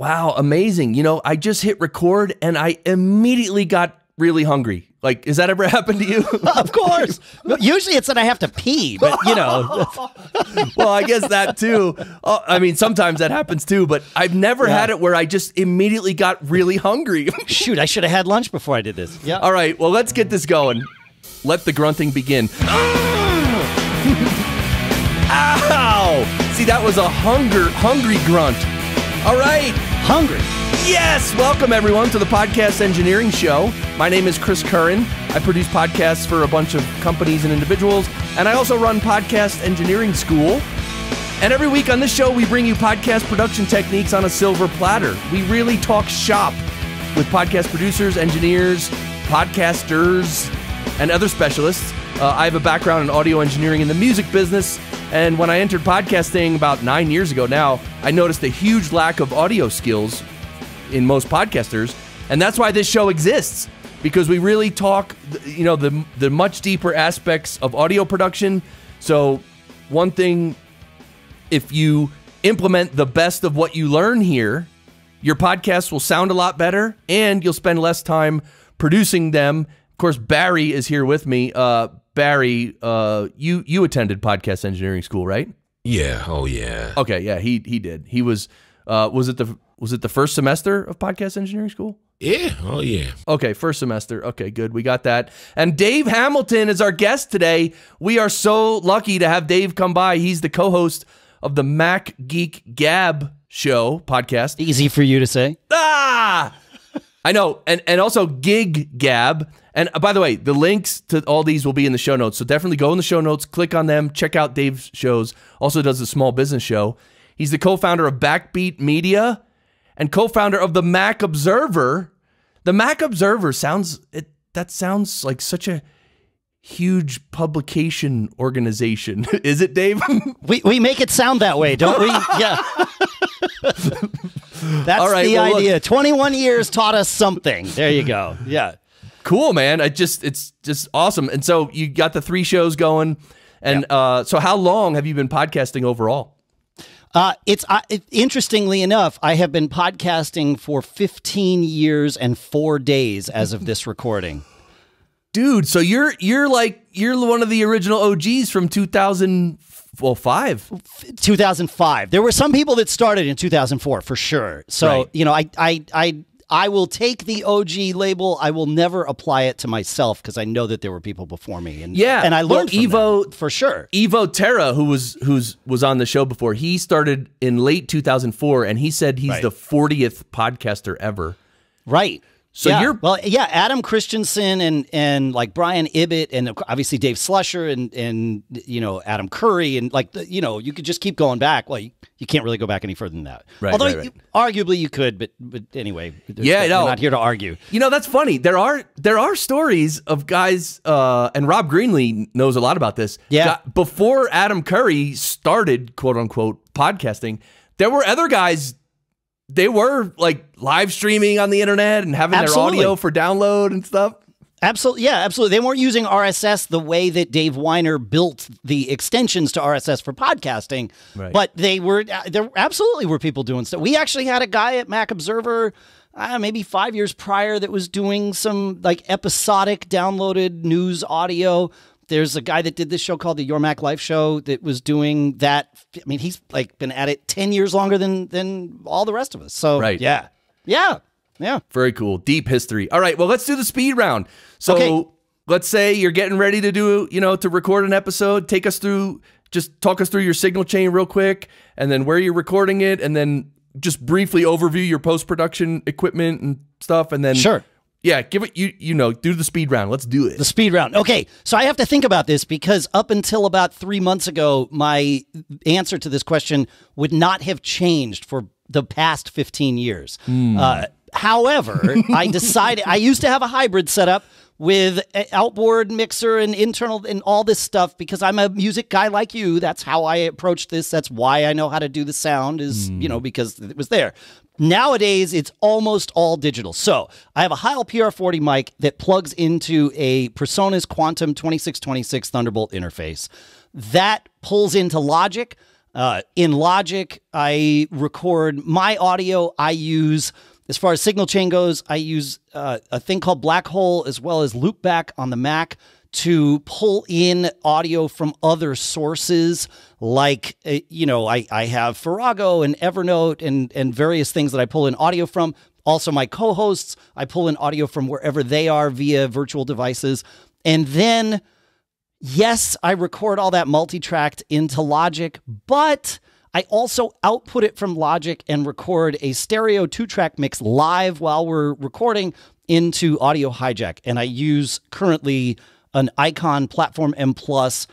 Wow, amazing. You know, I just hit record and I immediately got really hungry. Like, has that ever happened to you? of course. Usually it's that I have to pee, but you know. well, I guess that too. Uh, I mean, sometimes that happens too, but I've never Yeah. had it where I just immediately got really hungry. Shoot, I should have had lunch before I did this. Yeah. All right, well, let's get this going. Let the grunting begin. Ow! See, that was a hunger, hungry grunt. All right. Hungry. Yes, welcome everyone to the Podcast Engineering Show. My name is Chris Curran. I produce podcasts for a bunch of companies and individuals, and I also run Podcast Engineering School. And every week on this show, we bring you podcast production techniques on a silver platter. We really talk shop with podcast producers, engineers, podcasters, and other specialists. Uh, I have a background in audio engineering in the music business, and when I entered podcasting about nine years ago now, I noticed a huge lack of audio skills in most podcasters, and that's why this show exists because we really talk, you know, the the much deeper aspects of audio production. So, one thing, if you implement the best of what you learn here, your podcast will sound a lot better, and you'll spend less time producing them. Of course, Barry is here with me. Uh, Barry, uh, you you attended podcast engineering school, right? Yeah. Oh, yeah. Okay, yeah, he he did. He was uh, was it the was it the first semester of podcast engineering school? Yeah. Oh, yeah. Okay, first semester. Okay, good. We got that. And Dave Hamilton is our guest today. We are so lucky to have Dave come by. He's the co-host of the Mac Geek Gab show podcast. Easy for you to say. Ah! I know. And and also Gig Gab. And uh, by the way, the links to all these will be in the show notes. So definitely go in the show notes, click on them, check out Dave's shows. Also does a small business show. He's the co-founder of Backbeat Media and co-founder of the Mac Observer. The Mac Observer sounds it that sounds like such a huge publication organization. Is it, Dave? We, we make it sound that way, don't we? Yeah. That's All right, the well, look- idea. 21 years taught us something. There you go. Yeah. cool man i just it's just awesome and so you got the three shows going and uh so how long have you been podcasting overall Uh, it's uh, it, interestingly enough, I have been podcasting for 15 years and four days as of this recording. dude so you're you're like you're one of the original og's from 2000 well five 2005. There were some people that started in 2004 for sure. So Right. you know, I I I I will take the OG label. I will never apply it to myself because I know that there were people before me. And Yeah, and I well, learned from Evo- for sure. evo terra who was who's was on the show before he started in late 2004 and he said he's Right. the 40th podcaster ever Right. So yeah. you're- well, yeah. Adam Christensen and and like Brian Ibbott and obviously Dave Slusher and and you know Adam Curry and like the, you know you could just keep going back. Well, you, you can't really go back any further than that. Right, Although right, right. You, arguably you could, but but anyway. Yeah, no. not here to argue. You know, that's funny. There are there are stories of guys, uh, and Rob Greenlee knows a lot about this. Yeah. Before Adam Curry started quote unquote podcasting, there were other guys. They were like live streaming on the internet and having Absolutely. their audio for download and stuff. Absolutely, yeah, absolutely. They weren't using RSS the way that Dave Winer built the extensions to RSS for podcasting, Right. but they were there. Absolutely, were people doing stuff. We actually had a guy at Mac Observer, uh, maybe five years prior, that was doing some like episodic downloaded news audio. There's a guy that did this show called the Your Mac Life Show that was doing that. I mean, he's like been at it ten years longer than than all the rest of us. So, Right. yeah, yeah, yeah. Very cool. Deep history. All right, well, let's do the speed round. So Okay. let's say you're getting ready to do, you know, to record an episode. Take us through, just talk us through your signal chain real quick, and then where you're recording it, and then just briefly overview your post production equipment and stuff, and then Sure. Yeah, give it you you know do the speed round. Let's do it. The speed round. Okay, so I have to think about this because up until about three months ago, my answer to this question would not have changed for the past 15 years. Uh, however, I decided I used to have a hybrid setup with outboard mixer and internal and all this stuff because I'm a music guy like you. That's how I approach this. That's why I know how to do the sound is, you know, because it was there. Nowadays, it's almost all digital. So I have a Heil PR40 mic that plugs into a PreSonus Quantum 2626 Thunderbolt interface. That pulls into Logic. Uh, in Logic, I record my audio. I use, as far as signal chain goes, I use uh, a thing called Black Hole as well as Loopback on the Mac to pull in audio from other sources like uh, you know I, I have Farrago and Evernote and and various things that I pull in audio from. Also my co-hosts I pull in audio from wherever they are via virtual devices. And then yes I record all that multi-tracked into Logic but I also output it from Logic and record a stereo two track mix live while we're recording into Audio Hijack. And I use currently an Icon Platform M Plus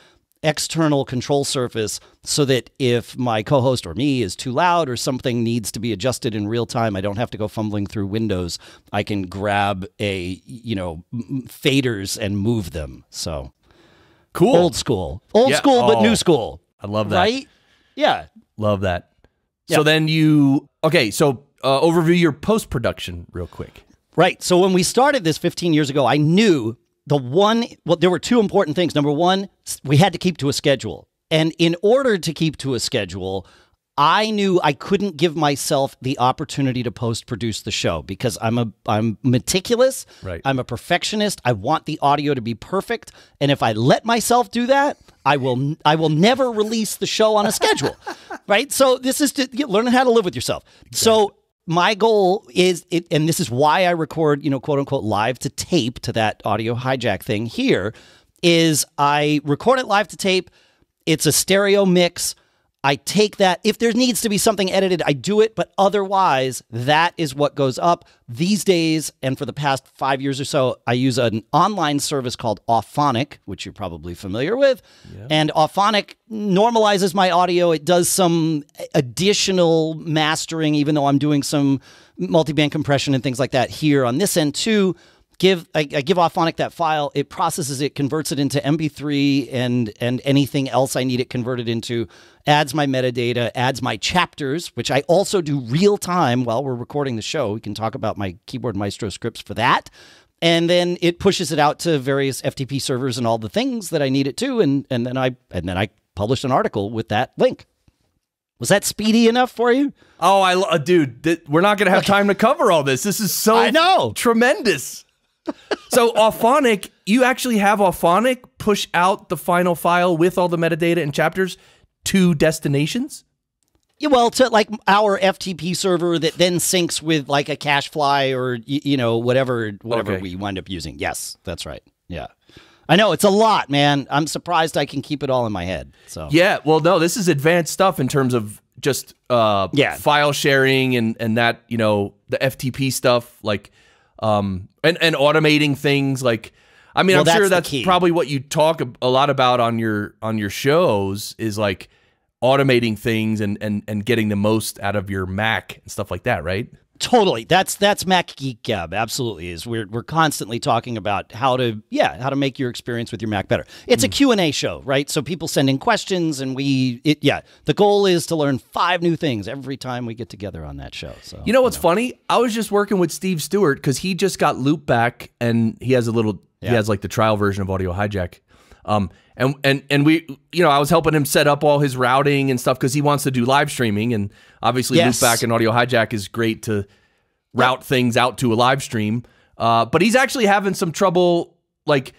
external control surface so that if my co-host or me is too loud or something needs to be adjusted in real time I don't have to go fumbling through windows I can grab a you know faders and move them. So cool. old school. Old Yeah. school but Oh, new school. I love that. Right? Yeah. Love that. Yeah. so then you okay so uh, overview your post-production real quick. Right. So when we started this 15 years ago, I knew the one, well, there were two important things. Number one, we had to keep to a schedule. And in order to keep to a schedule, I knew I couldn't give myself the opportunity to post produce the show because I'm a I'm meticulous. Right. I'm a perfectionist. I want the audio to be perfect. And if I let myself do that, I will I will never release the show on a schedule. right? So this is to learning how to live with yourself. So my goal is it, and this is why I record, you know, quote unquote live to tape to that audio hijack thing here, is I record it live to tape. It's a stereo mix. I take that. If there needs to be something edited, I do it. But otherwise, that is what goes up these days. And for the past five years or so, I use an online service called Auphonic, which you're probably familiar with. And Auphonic normalizes my audio. It does some additional mastering, even though I'm doing some multiband compression and things like that here on this end too give I, I give Auphonic that file. It processes it, converts it into MP3 and and anything else I need it converted into. Adds my metadata, adds my chapters, which I also do real time while we're recording the show. We can talk about my keyboard maestro scripts for that. And then it pushes it out to various FTP servers and all the things that I need it to, and and then I and then I published an article with that link. Was that speedy enough for you? Oh, I, uh, dude, we're not gonna have time to cover all this. This is so I know. tremendous. So Auphonic, you actually have Auphonic push out the final file with all the metadata and chapters to destinations. Yeah, well, to like our FTP server that then syncs with like a CacheFly or y- you know whatever whatever Okay. we wind up using. Yes, that's right. Yeah, I know it's a lot, man. I'm surprised I can keep it all in my head. So Yeah, well, no, this is advanced stuff in terms of just uh, Yeah. file sharing and and that you know the FTP stuff like um and and automating things like. I mean, Well, I'm that's sure that's probably what you talk a- a lot about on your on your shows is like automating things and and and getting the most out of your Mac and stuff like that, right? Totally, that's that's Mac Geek Gab. Absolutely, is we're we're constantly talking about how to yeah how to make your experience with your Mac better. It's Hmm. a Q and A show, right? So people send in questions, and we it yeah. The goal is to learn five new things every time we get together on that show. So You know what's funny? I was just working with Steve Stewart because he just got loop back and he has a little he has like the trial version of Audio Hijack. Um and and and we you know, I was helping him set up all his routing and stuff because he wants to do live streaming and obviously Yes. loop back and Audio Hijack is great to route things out to a live stream. Uh but he's actually having some trouble like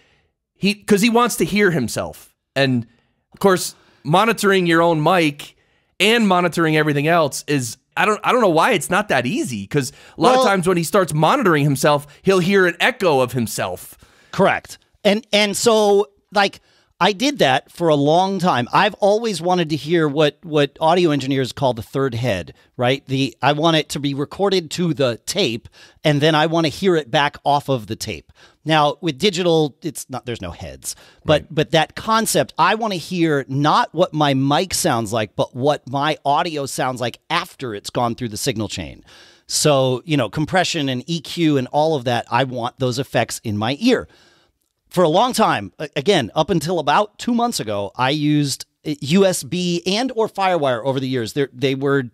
he because he wants to hear himself and of course monitoring your own mic and monitoring everything else is I don't I don't know why it's not that easy because a lot Well- of times when he starts monitoring himself he'll hear an echo of himself. Correct. And and so like I did that for a long time. I've always wanted to hear what what audio engineers call the third head, right? The I want it to be recorded to the tape and then I want to hear it back off of the tape. Now, with digital, it's not there's no heads. But but that concept, I want to hear not what my mic sounds like, but what my audio sounds like after it's gone through the signal chain. So, you know, compression and EQ and all of that, I want those effects in my ear for a long time again up until about two months ago i used uh, usb and or firewire over the years. They're, they were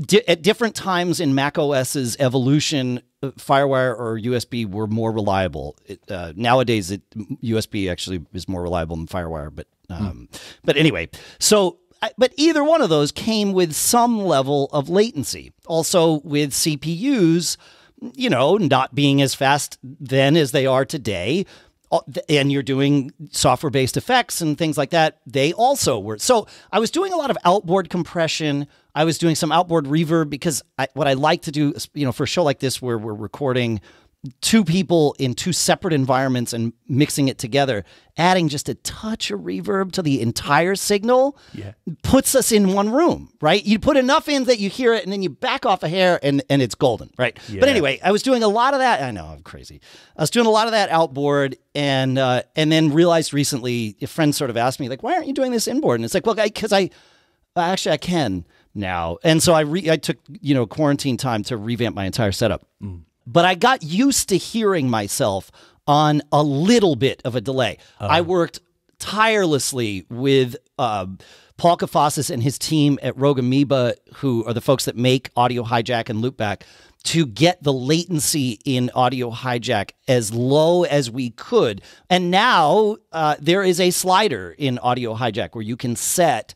di- at different times in mac os's evolution uh, firewire or usb were more reliable. It, uh, nowadays it, usb actually is more reliable than firewire but um, but anyway. So but either one of those came with some level of latency. Also, with CPUs, you know, not being as fast then as they are today, uh, and you're doing software based effects and things like that, they also were. So I was doing a lot of outboard compression. I was doing some outboard reverb because I, what I like to do, you know, for a show like this where we're recording two people in two separate environments and mixing it together, adding just a touch of reverb to the entire signal Yeah. puts us in one room, right? You put enough in that you hear it and then you back off a hair and, and it's golden, right? But anyway, I was doing a lot of that. I know I'm crazy. I was doing a lot of that outboard and uh, and then realized recently a friend sort of asked me like, why aren't you doing this inboard? And it's like, well, because I, actually I can now. And so I re- I took, you know, quarantine time to revamp my entire setup. But I got used to hearing myself on a little bit of a delay. I worked tirelessly with um, Paul Kafasis and his team at Rogue Amoeba, who are the folks that make Audio Hijack and Loopback, to get the latency in Audio Hijack as low as we could. And now uh, there is a slider in Audio Hijack where you can set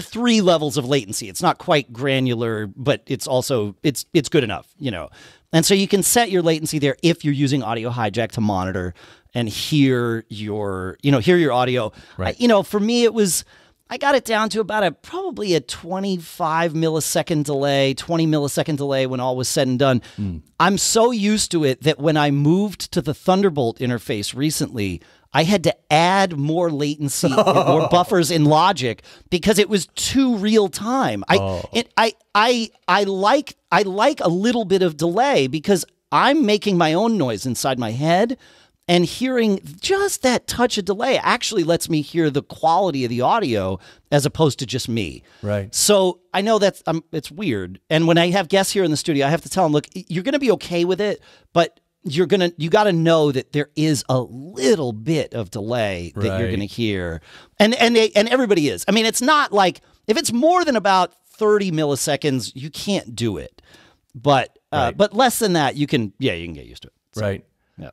three levels of latency. It's not quite granular, but it's also it's it's good enough, you know. And so you can set your latency there if you're using Audio Hijack to monitor and hear your you know hear your audio. Right. you know, for me it was I got it down to about a probably a 25 millisecond delay, 20 millisecond delay when all was said and done. Hmm. I'm so used to it that when I moved to the Thunderbolt interface recently, I had to add more latency, more buffers in Logic because it was too real time. I, it, I, I, I like, I like a little bit of delay because I'm making my own noise inside my head, and hearing just that touch of delay actually lets me hear the quality of the audio as opposed to just me. Right. So I know that's um, it's weird, and when I have guests here in the studio, I have to tell them, look, you're going to be okay with it, but you're gonna you got to know that there is a little bit of delay that you're going to hear, and and they, and everybody is. I mean, it's not like if it's more than about 30 milliseconds, you can't do it, but uh, Right. but less than that, you can. Yeah, you can get used to it. So, Right. Yeah.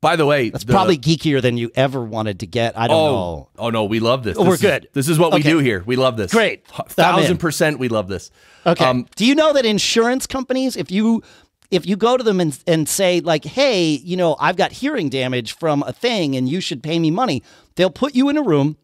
By the way, that's the- probably geekier than you ever wanted to get. I don't Oh, know. oh no, we love this. Oh, we're is- good. This is what we Okay. do here. We love this. Great. Thousand percent, we love this. Okay. Um, Do you know that insurance companies, if you if you go to them and, and say like, hey, you know, I've got hearing damage from a thing and you should pay me money, they'll put you in a room.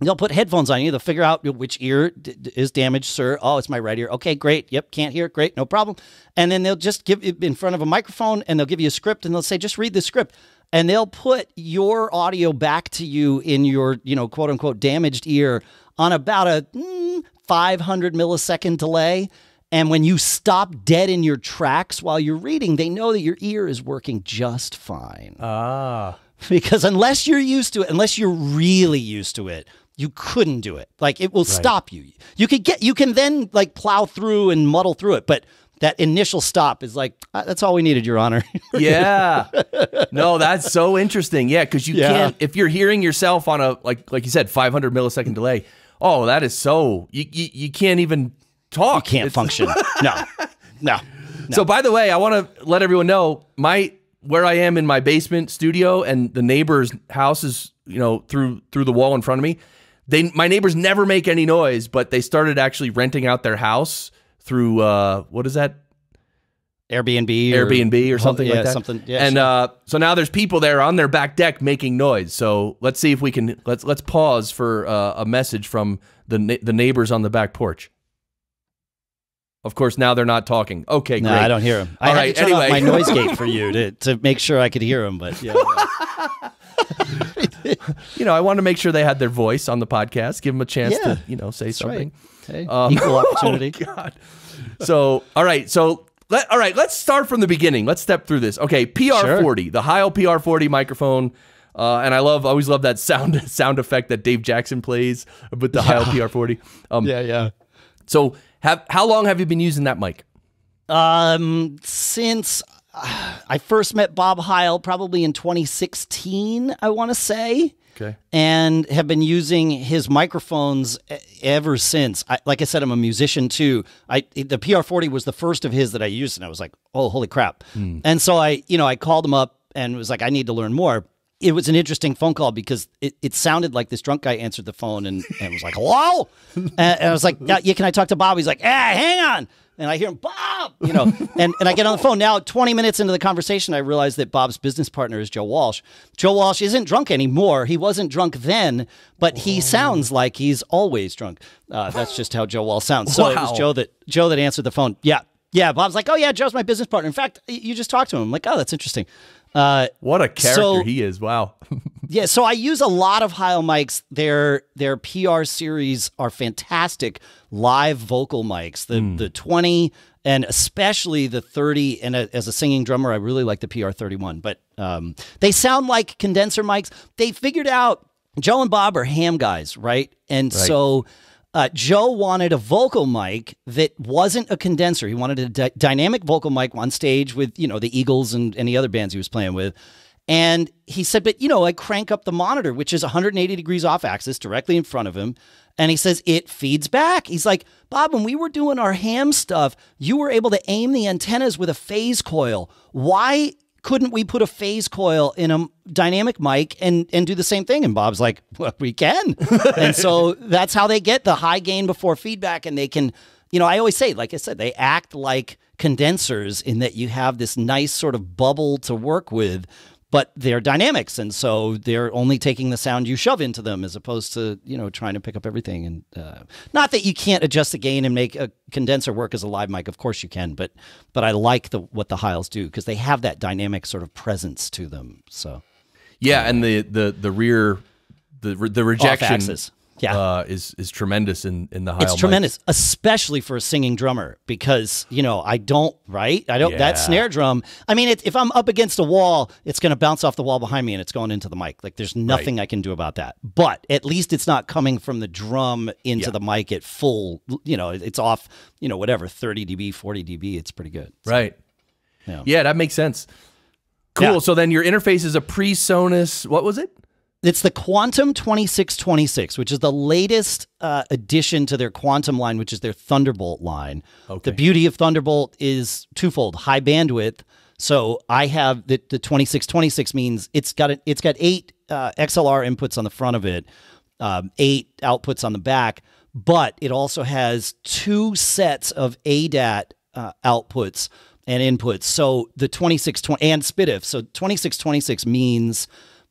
They'll put headphones on you. They'll figure out which ear is damaged, sir. Oh, it's my right ear. Okay, great. Yep, can't hear. It, great, no problem. And then they'll just give it in front of a microphone and they'll give you a script and they'll say, just read the script. And they'll put your audio back to you in your, you know, quote unquote damaged ear on about a mm, 500 millisecond delay. And when you stop dead in your tracks while you're reading, they know that your ear is working just fine. ah. Because unless you're used to it, unless you're really used to it, you couldn't do it. Like it will stop you. You could get, you can then like plow through and muddle through it, but that initial stop is like "Ah, that's all we needed, Your Honor. Yeah. no, that's so interesting. Yeah, because you Yeah. can't if you're hearing yourself on a like like you said, 500 millisecond delay. Oh, that is so you you, you can't even talk. Can't It's- function. No, no. So by the way, I want to let everyone know my where I am in my basement studio and the neighbor's house is, you know, through through the wall in front of me. They my neighbors never make any noise, but they started actually renting out their house through uh what is that? Airbnb, Airbnb or something yeah, like that. Something. Yeah, and sure. uh, so now there's people there on their back deck making noise. So let's see if we can let's let's pause for uh, a message from the the neighbors on the back porch. Of course, now they're not talking. Okay, no, great. I don't hear him. I All had right, anyway. my noise gate for you to, to make sure I could hear him, but yeah. You know, I want to make sure they had their voice on the podcast, give them a chance Yeah, to you know say something. Hey, Um, equal opportunity. Oh God. So all right, so let all right, let's start from the beginning. Let's step through this. Okay, PR40, the Heil PR40 microphone. Uh, and I love, I always love that sound sound effect that Dave Jackson plays with the Heil PR40. Um, yeah, yeah. So, have how long have you been using that mic? Um, since uh, I first met Bob Heil, probably in 2016, I want to say, Okay. and have been using his microphones ever since. I, like I said, I'm a musician too. I the PR40 was the first of his that I used, and I was like, oh, holy crap! And so I, you know, I called him up and was like, I need to learn more. It was an interesting phone call because it, it sounded like this drunk guy answered the phone and, and was like, hello? and, and I was like, yeah, yeah, can I talk to Bob? He's like, ah, hang on. And I hear him, Bob, you know, and, and I get on the phone. Now, 20 minutes into the conversation, I realize that Bob's business partner is Joe Walsh. Joe Walsh isn't drunk anymore. He wasn't drunk then, but he sounds like he's always drunk. Uh, that's just how Joe Walsh sounds. So it was Joe that Joe that answered the phone. Yeah. Yeah. Bob's like, oh, yeah, Joe's my business partner. In fact, you just talked to him. I'm like, oh, that's interesting. Uh, What a character So- he is. Wow. yeah, so I use a lot of Heil mics. Their their PR series are fantastic live vocal mics. The the 20 and especially the 30 and a, as a singing drummer I really like the PR 31, but um, they sound like condenser mics. They figured out Joe and Bob are ham guys, right? And so uh, Joe wanted a vocal mic that wasn't a condenser. He wanted a dy- dynamic vocal mic on stage with, you know, the Eagles and any other bands he was playing with. And he said, but, you know, I crank up the monitor, which is 180 degrees off axis directly in front of him. And he says, it feeds back. He's like, Bob, when we were doing our ham stuff, you were able to aim the antennas with a phase coil. Why couldn't we put a phase coil in a dynamic mic and and do the same thing? And Bob's like, well, we can. and so that's how they get the high gain before feedback, and they can, you know, I always say, like I said, they act like condensers in that you have this nice sort of bubble to work with. But they're dynamics, and so they're only taking the sound you shove into them, as opposed to you know trying to pick up everything. And uh, not that you can't adjust the gain and make a condenser work as a live mic. Of course you can, but but I like the what the Heils do because they have that dynamic sort of presence to them. So Yeah, and the the the rear, the the rejection. Yeah. uh, is is tremendous in in the Heil it's mics. tremendous, especially for a singing drummer because you know I don't right. I don't Yeah. that snare drum. I mean, it, if I'm up against a wall, it's going to bounce off the wall behind me and it's going into the mic. Like there's nothing I can do about that. But at least it's not coming from the drum into Yeah. the mic at full. You know, it's off. You know, whatever 30 dB, 40 dB. It's pretty good. Right. Yeah. Yeah, that makes sense. Cool. So then your interface is a PreSonus. What was it? It's the Quantum 2626, which is the latest uh, addition to their Quantum line, which is their Thunderbolt line. Okay. The beauty of Thunderbolt is twofold: high bandwidth. So I have the, the 2626 means it's got a, it's got eight uh, XLR inputs on the front of it, um, eight outputs on the back, but it also has two sets of ADAT uh, outputs and inputs. So the 2620 and SPDIF. So 2626 means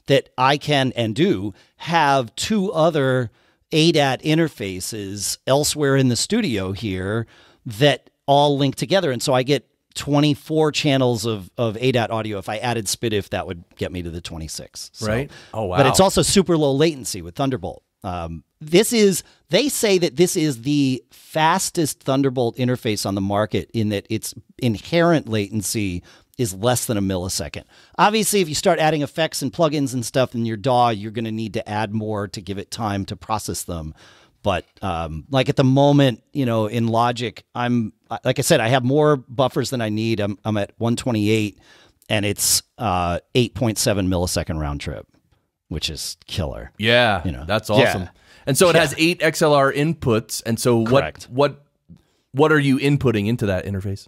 that I can and do have two other ADAT interfaces elsewhere in the studio here that all link together. And so I get 24 channels of, of ADAT audio. If I added SPDIF, that would get me to the 26. So- Right. Oh, wow. But it's also super low latency with Thunderbolt. Um, this is, they say that this is the fastest Thunderbolt interface on the market in that its inherent latency is less than a millisecond. Obviously, if you start adding effects and plugins and stuff in your DAW, you're going to need to add more to give it time to process them. But um, like at the moment, you know, in Logic, I'm like I said, I have more buffers than I need. I'm I'm at 128, and it's uh, 8.7 millisecond round trip, which is killer. Yeah, You know. that's Yeah. awesome. And so it has eight XLR inputs. And so Correct. what what what are you inputting into that interface?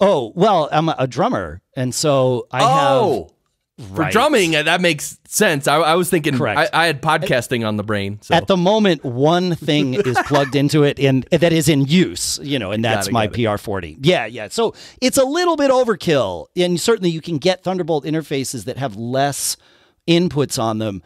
Oh well, I'm a, a drummer, and so I oh, have for Right. drumming, uh, that makes sense. I, I was thinking, Correct. I, I had podcasting on the brain. So At the moment, one thing is plugged into it and that is in use, you know, and that's it, my. PR40. Yeah, yeah. So it's a little bit overkill. And certainly you can get Thunderbolt interfaces that have less inputs on them,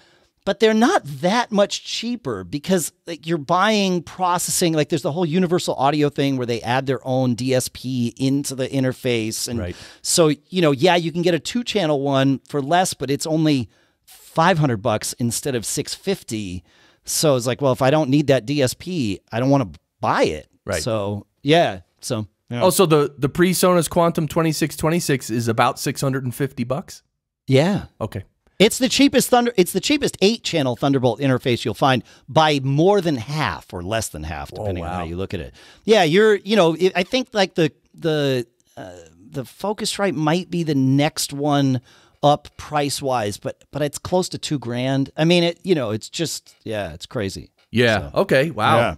but they're not that much cheaper because like you're buying processing like there's the whole universal audio thing where they add their own DSP into the interface and Right. so you know yeah you can get a two channel one for less but it's only 500 bucks instead of 650 so it's like well if i don't need that dsp i don't want to buy it Right. so yeah so yeah. oh, so the the PreSonus Quantum twenty six twenty six is about six hundred and fifty bucks. yeah Okay, it's the cheapest thunder it's the cheapest 8 channel thunderbolt interface you'll find by more than half or less than half depending on wow. how you look at it yeah you're you know it, i think like the the uh, the focusrite might be the next one up price wise but but it's close to 2 grand i mean it you know it's just yeah it's crazy yeah, okay, wow. Yeah.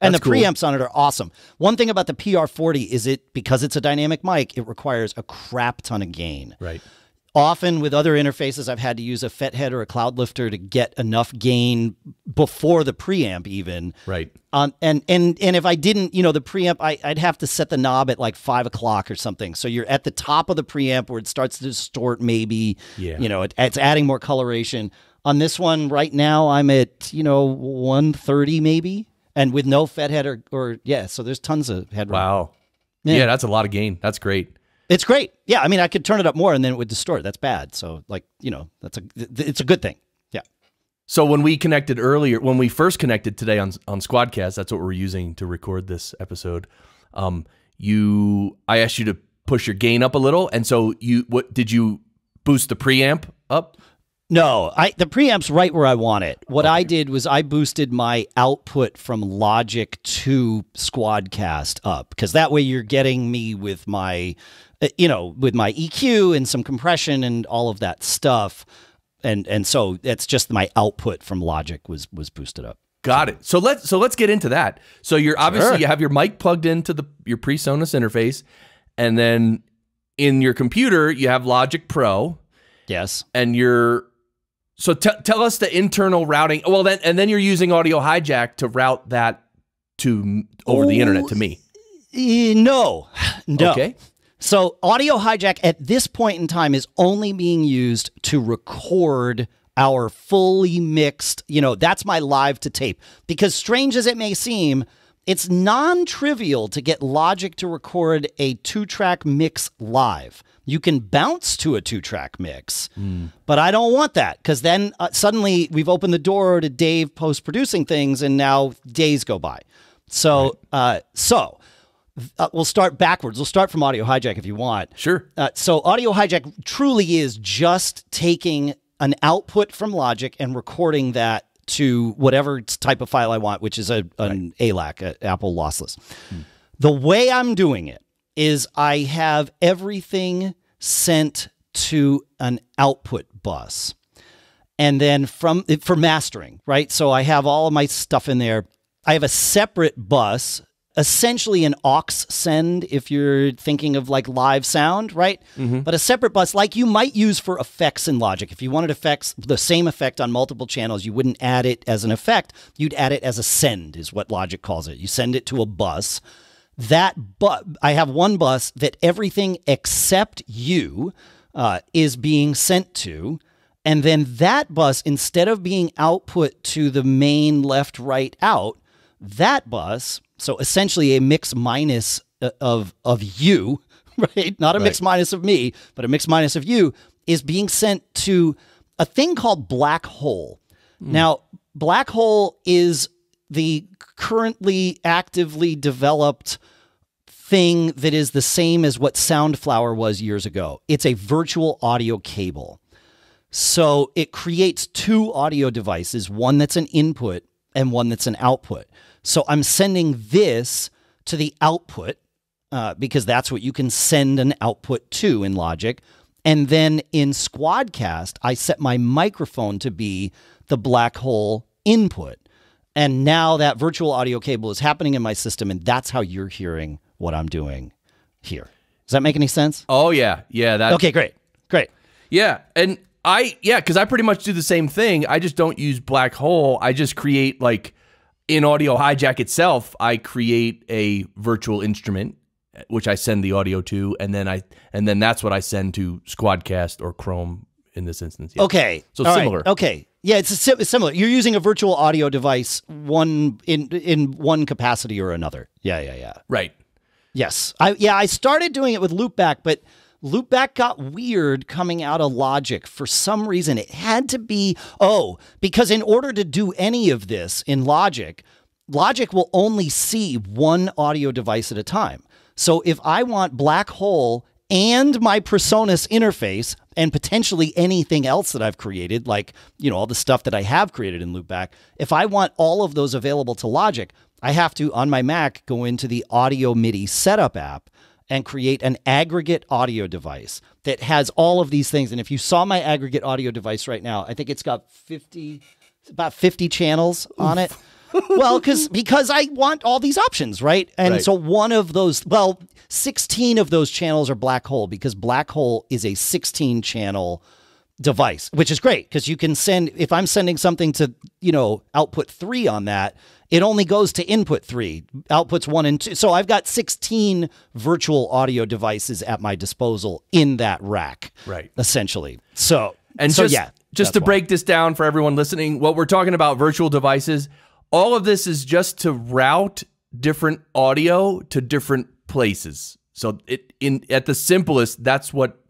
And the cool. preamps on it are awesome. One thing about the PR40 is it because it's a dynamic mic, it requires a crap ton of gain. Right. Often with other interfaces, I've had to use a FET head or a cloud lifter to get enough gain before the preamp even. Right. Um, and and and if I didn't, you know, the preamp, I, I'd have to set the knob at like five o'clock or something. So you're at the top of the preamp where it starts to distort. Maybe, Yeah. you know, it, it's adding more coloration. On this one right now, I'm at you know 130 maybe, and with no FET head or or yeah. So there's tons of headroom. Wow. Yeah. that's a lot of gain. That's great. It's great. Yeah, I mean, I could turn it up more and then it would distort. That's bad. So like you know, that's a th- it's a good thing. Yeah. So when we connected earlier, when we first connected today on on Squadcast, that's what we're using to record this episode. Um, you, I asked you to push your gain up a little, and so you, what did you boost the preamp up? No, I the preamp's right where I want it. What I did was I boosted my output from Logic to Squadcast up because that way you're getting me with my, you know, with my EQ and some compression and all of that stuff, and and so it's just my output from Logic was was boosted up. Got it. So let's so let's get into that. So you're obviously Sure. you have your mic plugged into the your PreSonus interface, and then in your computer you have Logic Pro, Yes. and you're so tell us the internal routing. Well, then and then you're using Audio Hijack to route that to over the internet to me. Eh, no, no. Okay. So Audio Hijack at this point in time is only being used to record our fully mixed, you know, that's my live to tape. Because strange as it may seem, it's non-trivial to get Logic to record a two-track mix live. You can bounce to a two-track mix, but I don't want that because then uh, suddenly we've opened the door to Dave post-producing things, and now days go by. So, uh, so uh, we'll start backwards. We'll start from Audio Hijack if you want. Sure. Uh, so Audio Hijack truly is just taking an output from Logic and recording that to whatever type of file I want, which is a an ALAC, a Apple lossless. The way I'm doing it is I have everything sent to an output bus. And then from for mastering, right? So I have all of my stuff in there. I have a separate bus, essentially an aux send if you're thinking of like live sound, right? But a separate bus like you might use for effects in Logic. If you wanted effects, the same effect on multiple channels, you wouldn't add it as an effect. You'd add it as a send, is what Logic calls it. You send it to a bus that but I have one bus that everything except you uh, is being sent to. And then that bus, instead of being output to the main left, right, out, that bus, so essentially a mix minus uh, of of you, right? Not a mix minus of me, but a mix minus of you, is being sent to a thing called black hole. Now, black hole is the currently actively developed thing that is the same as what Soundflower was years ago. It's a virtual audio cable. So it creates two audio devices, one that's an input and one that's an output. So I'm sending this to the output uh, because that's what you can send an output to in Logic. And then in Squadcast, I set my microphone to be the black hole input. And now that virtual audio cable is happening in my system, and that's how you're hearing what I'm doing here. Does that make any sense? Oh yeah, yeah. That Okay, great. Great. Yeah, and I yeah, because I pretty much do the same thing. I just don't use black hole. I just create like in Audio Hijack itself. I create a virtual instrument, which I send the audio to, and then I and then that's what I send to Squadcast or Chrome in this instance. Yeah. Okay. So All right. similar. Okay. Yeah, it's, si- it's similar. You're using a virtual audio device one in in one capacity or another. Yeah, yeah, yeah. Right. Yes. I yeah, I started doing it with Loopback, but Loopback got weird coming out of Logic for some reason. It had to be oh, because in order to do any of this in Logic, Logic will only see one audio device at a time. So if I want Black Hole and my Presonus interface and potentially anything else that I've created, like, you know, all the stuff that I have created in Loopback, if I want all of those available to Logic, I have to, on my Mac, go into the Audio MIDI setup app and create an aggregate audio device that has all of these things. And if you saw my aggregate audio device right now, I think it's got 50, about 50 channels on it. well, because because I want all these options, right? And Right. so one of those, well, sixteen of those channels are black hole because black hole is a sixteen channel device, which is great because you can send. If I'm sending something to you know output three on that, it only goes to input three, outputs one and two. So I've got sixteen virtual audio devices at my disposal in that rack, Right. Essentially. So And so just, yeah, just to why. break this down for everyone listening, what we're talking about virtual devices, all of this is just to route different audio to different places. So it in at the simplest, that's what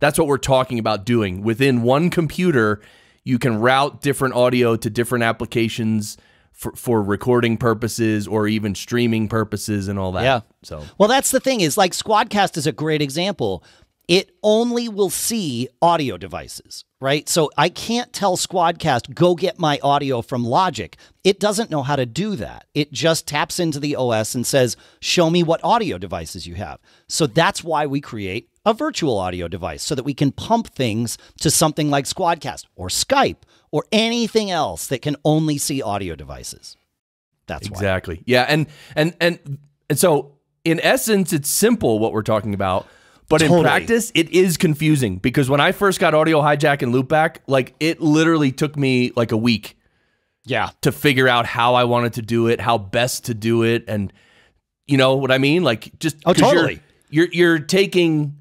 that's what we're talking about doing. Within one computer, you can route different audio to different applications for, for recording purposes or even streaming purposes and all that. Yeah. So Well, that's the thing is like Squadcast is a great example. It only will see audio devices, right? So I can't tell Squadcast, go get my audio from Logic. It doesn't know how to do that. It just taps into the OS and says, show me what audio devices you have. So that's why we create a virtual audio device so that we can pump things to something like Squadcast or Skype or anything else that can only see audio devices. That's why. Exactly. Yeah, and and and and so in essence, it's simple what we're talking about, but in practice, it is confusing because when I first got Audio Hijack and Loopback, like it literally took me like a week Yeah. to figure out how I wanted to do it, how best to do it, and you know what I mean? Like just Oh, 'cause you're- totally. You're you're, taking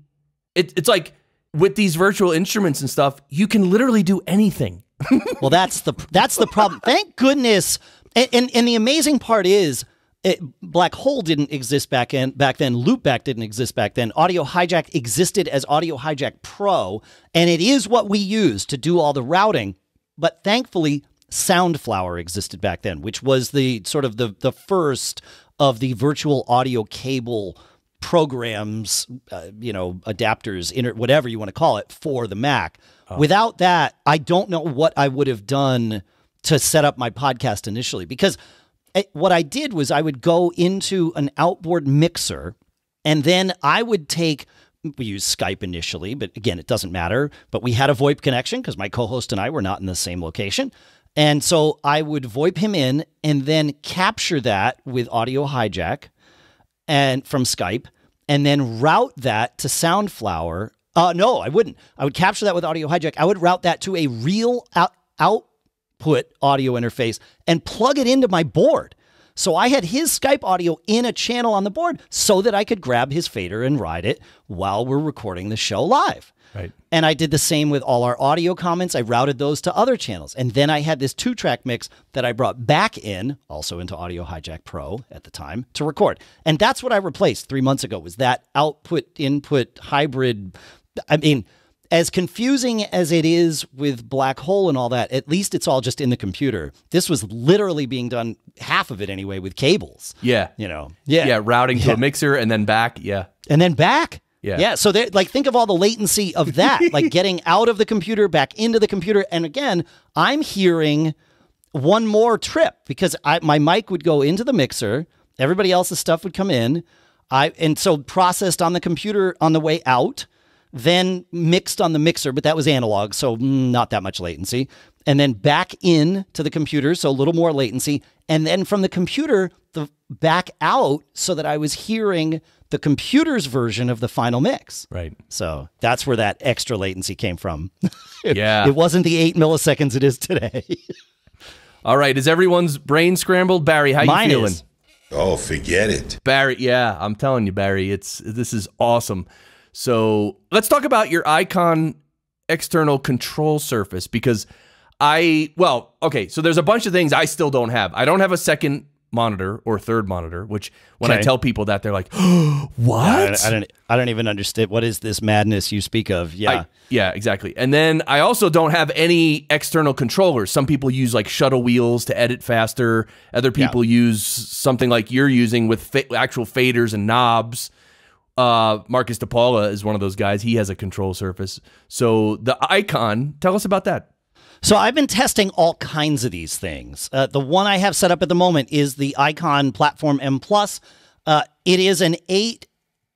it. It's like with these virtual instruments and stuff, you can literally do anything. Well, that's the that's the problem. Thank goodness. And and, and the amazing part is, it, Black Hole didn't exist back in back then. Loopback didn't exist back then. Audio Hijack existed as Audio Hijack Pro, and it is what we use to do all the routing. But thankfully, Soundflower existed back then, which was the sort of the the first of the virtual audio cable programs, uh, you know, adapters, inter- whatever you want to call it, for the Mac. Without that, I don't know what I would have done to set up my podcast initially because what I did was I would go into an outboard mixer and then I would take we used Skype initially, but again, it doesn't matter. But we had a VoIP connection because my co-host and I were not in the same location. And so I would VoIP him in and then capture that with audio hijack and from Skype and then route that to Soundflower. Uh, no, I wouldn't. I would capture that with audio hijack. I would route that to a real out, output audio interface and plug it into my board. So I had his Skype audio in a channel on the board so that I could grab his fader and ride it while we're recording the show live. Right. And I did the same with all our audio comments. I routed those to other channels. And then I had this two track mix that I brought back in, also into Audio Hijack Pro at the time, to record. And that's what I replaced three months ago was that output input hybrid. I mean, as confusing as it is with black hole and all that, at least it's all just in the computer. This was literally being done, half of it anyway, with cables. Yeah. You know, yeah. Yeah, routing to Yeah. a mixer and then back. Yeah. and then back. Yeah. Yeah. So there, like, think of all the latency of that, like getting out of the computer, back into the computer. And again, I'm hearing one more trip because I, my mic would go into the mixer. Everybody else's stuff would come in. I, and so processed on the computer on the way out, then mixed on the mixer, but that was analog. So mm, not that much latency. And then back in to the computer. So a little more latency. And then from the computer, the back out so that I was hearing the computer's version of the final mix. Right. So that's where that extra latency came from. Yeah. it wasn't the eight milliseconds it is today. All right. Is everyone's brain scrambled? Barry, how Mine you feeling? is. Oh, forget it. Barry, yeah, I'm telling you, Barry, it's this is awesome. So let's talk about your Icon external control surface because I well, okay, so there's a bunch of things I still don't have. I don't have a second monitor or third monitor, which when I tell people that they're like, "What?" I don't, I don't. I don't even understand what is this madness you speak of. Yeah. I- yeah, exactly. And then I also don't have any external controllers. Some people use like shuttle wheels to edit faster. Other people use something like you're using with fa- actual faders and knobs. Uh, Marcus DePaula is one of those guys. He has a control surface. So the icon, tell us about that. So I've been testing all kinds of these things. Uh, the one I have set up at the moment is the Icon Platform M Plus. Uh, it is an eight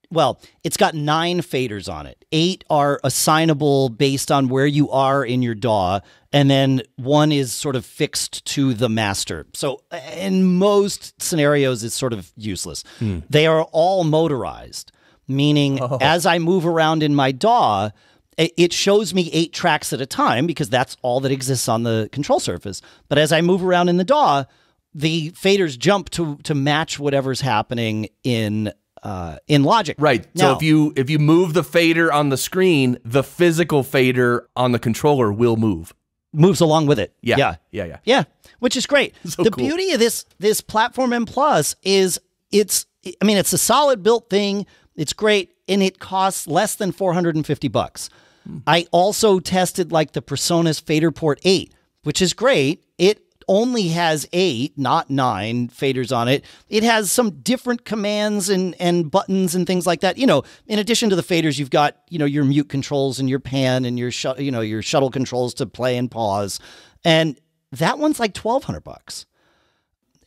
well, it's got nine faders on it. Eight are assignable based on where you are in your DAW, and then one is sort of fixed to the master. So in most scenarios, it's sort of useless. They are all motorized, meaning as I move around in my DAW, it it shows me eight tracks at a time because that's all that exists on the control surface. But as I move around in the DAW, the faders jump to to match whatever's happening in uh, in Logic. Right. Now- so if you if you move the fader on the screen, the physical fader on the controller will move. moves along with it. Yeah. yeah, Yeah. Yeah. yeah. Which is great. So the cool. beauty of this this platform M Plus is it's I mean it's a solid built thing. It's great and it costs less than 450 bucks. Hmm. I also tested like the PreSonus Fader Port 8, which is great. It only has eight, not nine faders on it. It has some different commands and, and buttons and things like that. You know, in addition to the faders, you've got, you know, your mute controls and your pan and your, you know, your shuttle controls to play and pause. And that one's like 1200 bucks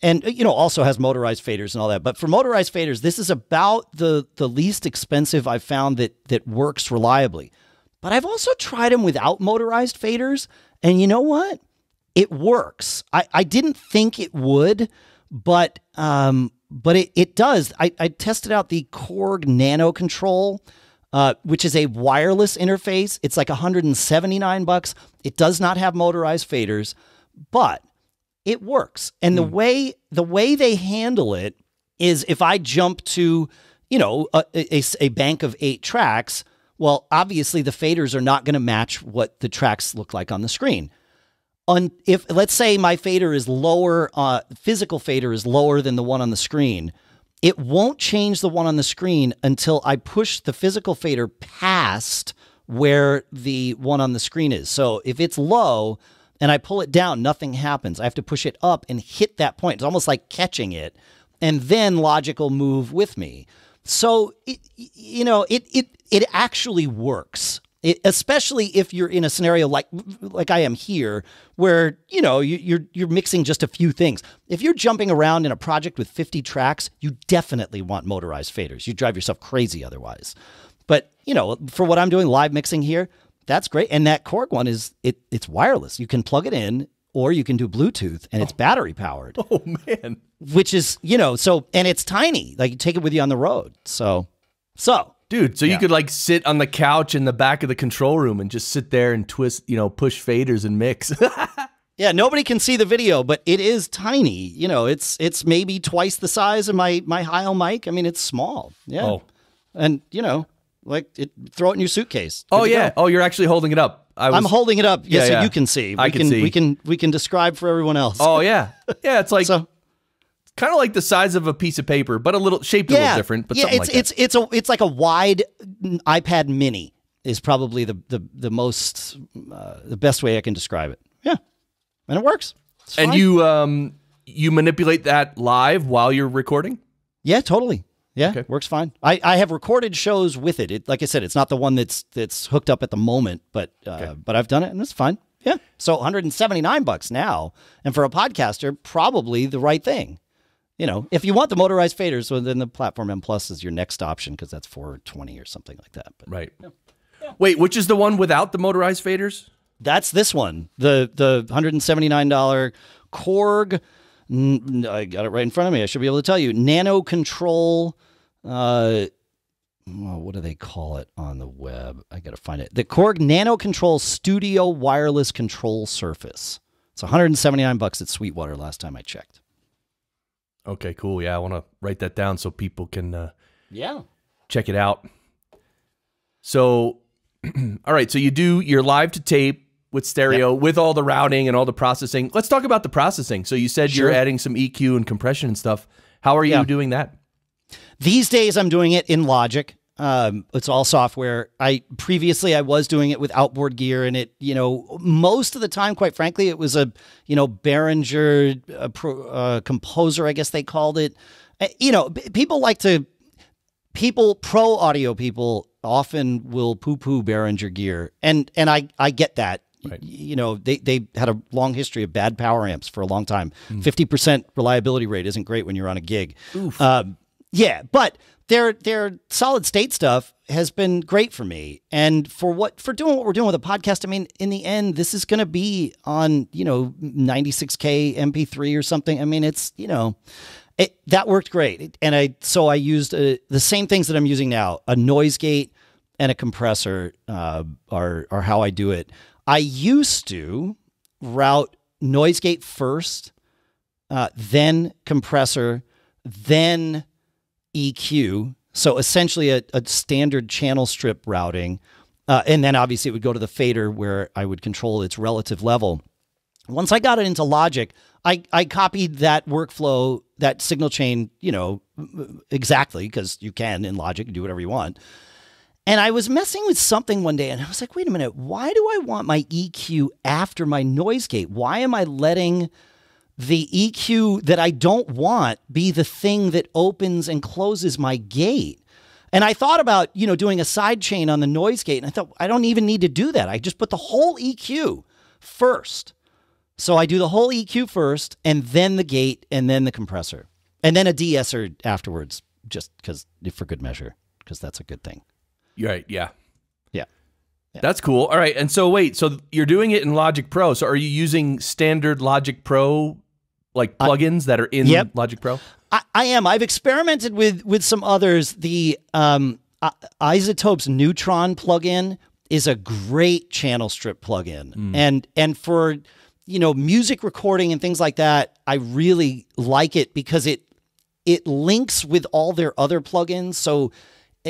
and you know also has motorized faders and all that. But for motorized faders this is about the the least expensive i've found that that works reliably. But i've also tried them without motorized faders and you know what? It works. I i didn't think it would but um but it, it does. I, I tested out the Korg nanoKONTROL uh, which is a wireless interface. It's like 179 bucks. It does not have motorized faders but it works. And the way the way they handle it is if i jump to you know a, a, a bank of eight tracks well obviously the faders are not going to match what the tracks look like on the screen. On if let's say my fader is lower uh, physical fader is lower than the one on the screen it won't change the one on the screen until i push the physical fader past where the one on the screen is. So if it's low and i pull it down nothing happens i have to push it up and hit that point it's almost like catching it and then logic will move with me so it, you know it it it actually works it, especially if you're in a scenario like like I am here, where you know you, you're you're mixing just a few things. If you're jumping around in a project with 50 tracks, you definitely want motorized faders. You drive yourself crazy otherwise. But you know, for what I'm doing live mixing here, that's great. And that Korg one is it it's wireless. You can plug it in, or you can do Bluetooth, and it's oh. battery powered, Oh man. which is you know so and it's tiny. Like you take it with you on the road. So so Dude, so you could like sit on the couch in the back of the control room and just sit there and twist, you know, push faders and mix. Yeah, nobody can see the video, but it is tiny. You know, it's it's maybe twice the size of my my Heil mic. I mean, it's small. Yeah, Oh. and you know, like it, throw it in your suitcase. oh Good to yeah. go. Oh, you're actually holding it up. I was, I'm holding it up, yeah, Yeah, so yeah. you can see. We I can see. We can we can describe for everyone else. Oh yeah. Yeah, it's like so kind of like the size of a piece of paper, but a little shaped a little different, but yeah, something it's like that. it's it's a it's like a wide iPad Mini is probably the the the most uh, the best way I can describe it. Yeah, and it works. And you um you manipulate that live while you're recording? Yeah, totally. Yeah, Okay. works fine. I, I have recorded shows with it. it. Like I said, it's not the one that's that's hooked up at the moment, but uh, but I've done it and it's fine. Yeah. So 179 bucks now, and for a podcaster, probably the right thing. You know, if you want the motorized faders, well, then the Platform M Plus is your next option because that's 420 or something like that. But Right. Wait, which is the one without the motorized faders? that's this one, the the 179 dollar Korg. I got it right in front of me. I should be able to tell you. nanoKONTROL. Uh, well, what do they call it on the web? I got to find it. The Korg nanoKONTROL Studio Wireless Control Surface. It's 179 bucks at Sweetwater last time I checked. Okay, cool. Yeah, I want to write that down so people can uh, Yeah. check it out. So, all right. So you do your live to tape with stereo with all the routing and all the processing. Let's talk about the processing. So you said you're adding some EQ and compression and stuff. How are you Yeah. doing that? These days, I'm doing it in Logic. Um, it's all software. I previously I was doing it with outboard gear, and it you know most of the time, quite frankly, it was a you know Behringer uh, pro, uh, composer, I guess they called it. Uh, you know, people like to people pro audio people often will poo poo Behringer gear, and and I I get that. Y- You know, they they had a long history of bad power amps for a long time. Fifty percent reliability rate isn't great when you're on a gig. Um, yeah, but their their solid state stuff has been great for me. And for what for doing what we're doing with a podcast, I mean, in the end, this is gonna be on, you know, 96K MP3 or something. I mean, it's, you know, it, that worked great. And I so I used uh, the same things that I'm using now, a noise gate and a compressor uh, are are how I do it. I used to route noise gate first, uh, then compressor, then EQ. So essentially a, a standard channel strip routing. Uh, and then obviously it would go to the fader where I would control its relative level. Once I got it into Logic, I, I copied that workflow, that signal chain, you know, exactly because you can in Logic do whatever you want. And I was messing with something one day and I was like, wait a minute, why do I want my EQ after my noise gate? Why am I letting the EQ that I don't want be the thing that opens and closes my gate? And I thought about, you know, doing a side chain on the noise gate and I thought I don't even need to do that. I just put the whole EQ first. So I do the whole EQ first and then the gate and then the compressor. And then a de-esser afterwards just cuz for good measure because that's a good thing. Right. Yeah. Yeah. That's cool. All right. And so wait, so you're doing it in Logic Pro. So are you using standard Logic Pro like plugins that are in Yep. Logic Pro? I, I am. I've experimented with with some others. The um, I- iZotope's Neutron plugin is a great channel strip plugin, and and for you know music recording and things like that, I really like it because it it links with all their other plugins. So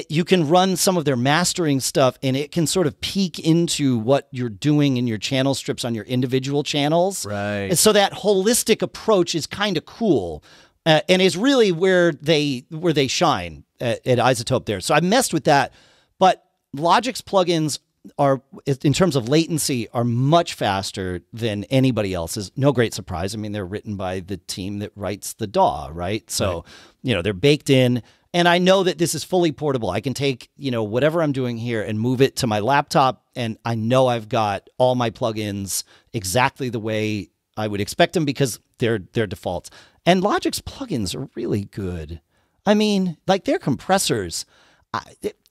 you can run some of their mastering stuff and it can sort of peek into what you're doing in your channel strips on your individual channels. Right. And so that holistic approach is kind of cool. Uh, and is really where they where they shine at, at iZotope there. So I messed with that, but Logic's plugins are in terms of latency are much faster than anybody else's. No great surprise. I mean, they're written by the team that writes the DAW, right? So, you know, they're baked in and I know that this is fully portable. I can take, you know, whatever I'm doing here and move it to my laptop and I know I've got all my plugins exactly the way I would expect them because they're they're defaults. And Logic's plugins are really good. I mean, like their compressors, I,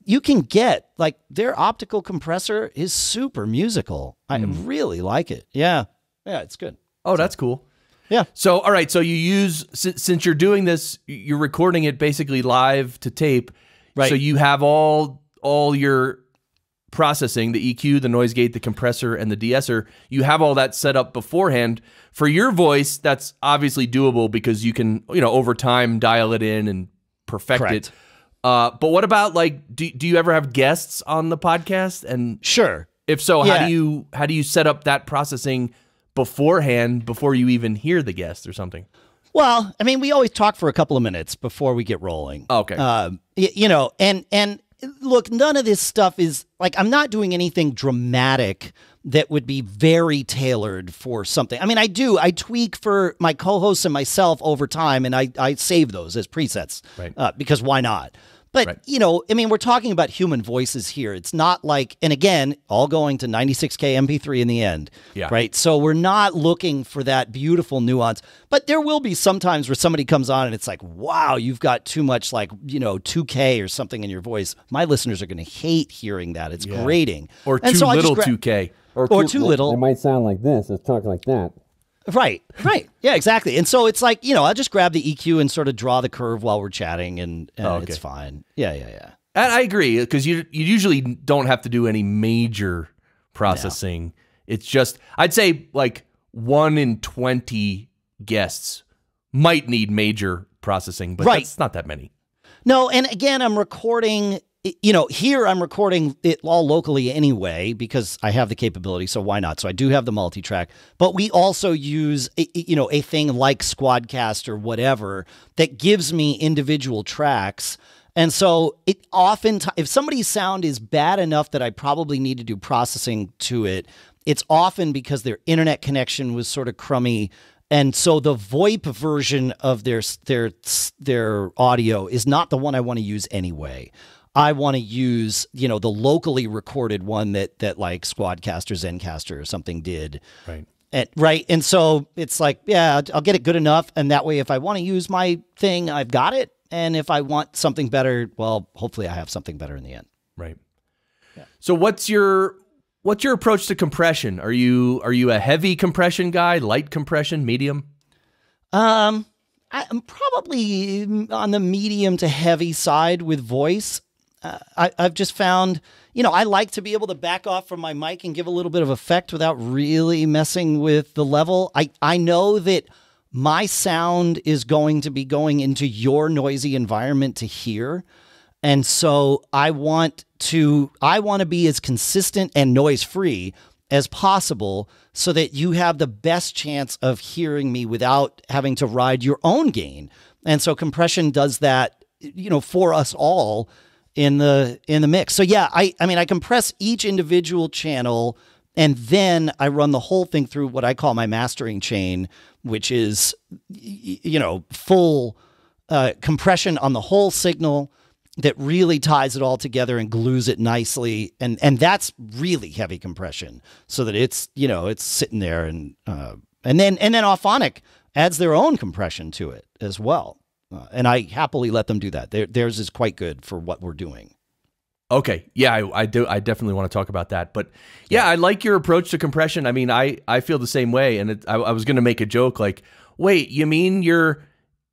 you can get like their optical compressor is super musical. I hmm. really like it. Yeah, yeah, it's good. Oh, that's cool. Yeah. So, all right. So you use since, you're doing this, you're recording it basically live to tape. Right. So you have all all your processing, the EQ, the noise gate, the compressor, and the de-esser. You have all that set up beforehand. For your voice, that's obviously doable because you can, you know, over time dial it in and perfect Correct. it. Uh, but what about like, do, do you ever have guests on the podcast? And Sure. if so, Yeah. how do you how do you set up that processing beforehand before you even hear the guest or something? Well, I mean, we always talk for a couple of minutes before we get rolling. Okay. Um, y- you know, and and look, none of this stuff is like I'm not doing anything dramatic that would be very tailored for something. I mean, I do. I tweak for my co-hosts and myself over time, and I I save those as presets, Right. Uh, because why not? But Right. you know, I mean, we're talking about human voices here. It's not like, and again, all going to 96k MP3 in the end, Yeah. right? So we're not looking for that beautiful nuance. But there will be sometimes where somebody comes on and it's like, wow, you've got too much like you know 2k or something in your voice. My listeners are going to hate hearing that. It's grating. Or And too so little gra- 2K. or too little. It might sound like this. It's talking like that. Right, right. Yeah, exactly. And so it's like, you know, I'll just grab the EQ and sort of draw the curve while we're chatting and, and Oh, okay. it's fine. Yeah, yeah, yeah. And I agree because you you usually don't have to do any major processing. It's just I'd say like one in twenty guests might need major processing, but Right. that's not that many. No, and again, I'm recording, you know, here I'm recording it all locally anyway because I have the capability, so why not? So I do have the multi track, but we also use, you know, a thing like Squadcast or whatever that gives me individual tracks. And so it often, if somebody's sound is bad enough that I probably need to do processing to it, it's often because their internet connection was sort of crummy and so the VoIP version of their their their audio is not the one I want to use anyway. I want to use, you know, the locally recorded one that that like Squadcaster, Zencastr or something did. Right. And, right. And so it's like, yeah, I'll get it good enough. And that way, if I want to use my thing, I've got it. And if I want something better, well, hopefully I have something better in the end. Right. Yeah. So what's your what's your approach to compression? Are you are you a heavy compression guy, light compression, medium? Um, I'm probably on the medium to heavy side with voice. Uh, I, I've just found, you know, I like to be able to back off from my mic and give a little bit of effect without really messing with the level. I, I know that my sound is going to be going into your noisy environment to hear. And so I want to I want to be as consistent and noise free as possible so that you have the best chance of hearing me without having to ride your own gain. And so compression does that, you know, for us all in the in the mix. So yeah, I I mean I compress each individual channel and then I run the whole thing through what I call my mastering chain, which is you know, full uh, compression on the whole signal that really ties it all together and glues it nicely and and that's really heavy compression so that it's you know it's sitting there and uh, and then and then Auphonic adds their own compression to it as well uh, and I happily let them do that Their, theirs is quite good for what we're doing Okay, yeah, I, I do. I definitely want to talk about that, but yeah, I like your approach to compression. I mean, I I feel the same way, and it, I, I was going to make a joke like, wait, you mean you're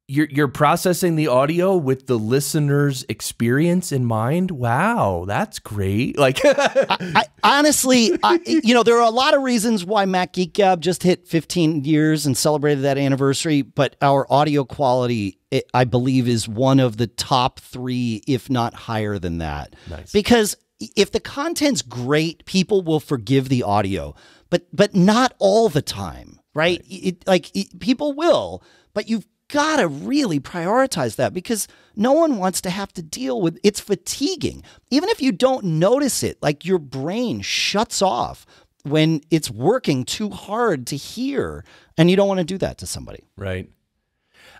you're you're processing the audio with the listener's experience in mind. Wow, that's great. Like, I, honestly, I, you know, there are a lot of reasons why Mac Geek Gab just hit 15 years and celebrated that anniversary, but our audio quality, it, I believe, is one of the top three, if not higher than that. Nice. Because if the content's great, people will forgive the audio, but but not all the time, right? It, like it, people will, but you've got to really prioritize that because no one wants to have to deal with it's fatiguing. Even if you don't notice it, like your brain shuts off when it's working too hard to hear, and you don't want to do that to somebody. right.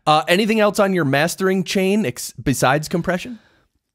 Uh, anything else on your mastering chain ex- besides compression?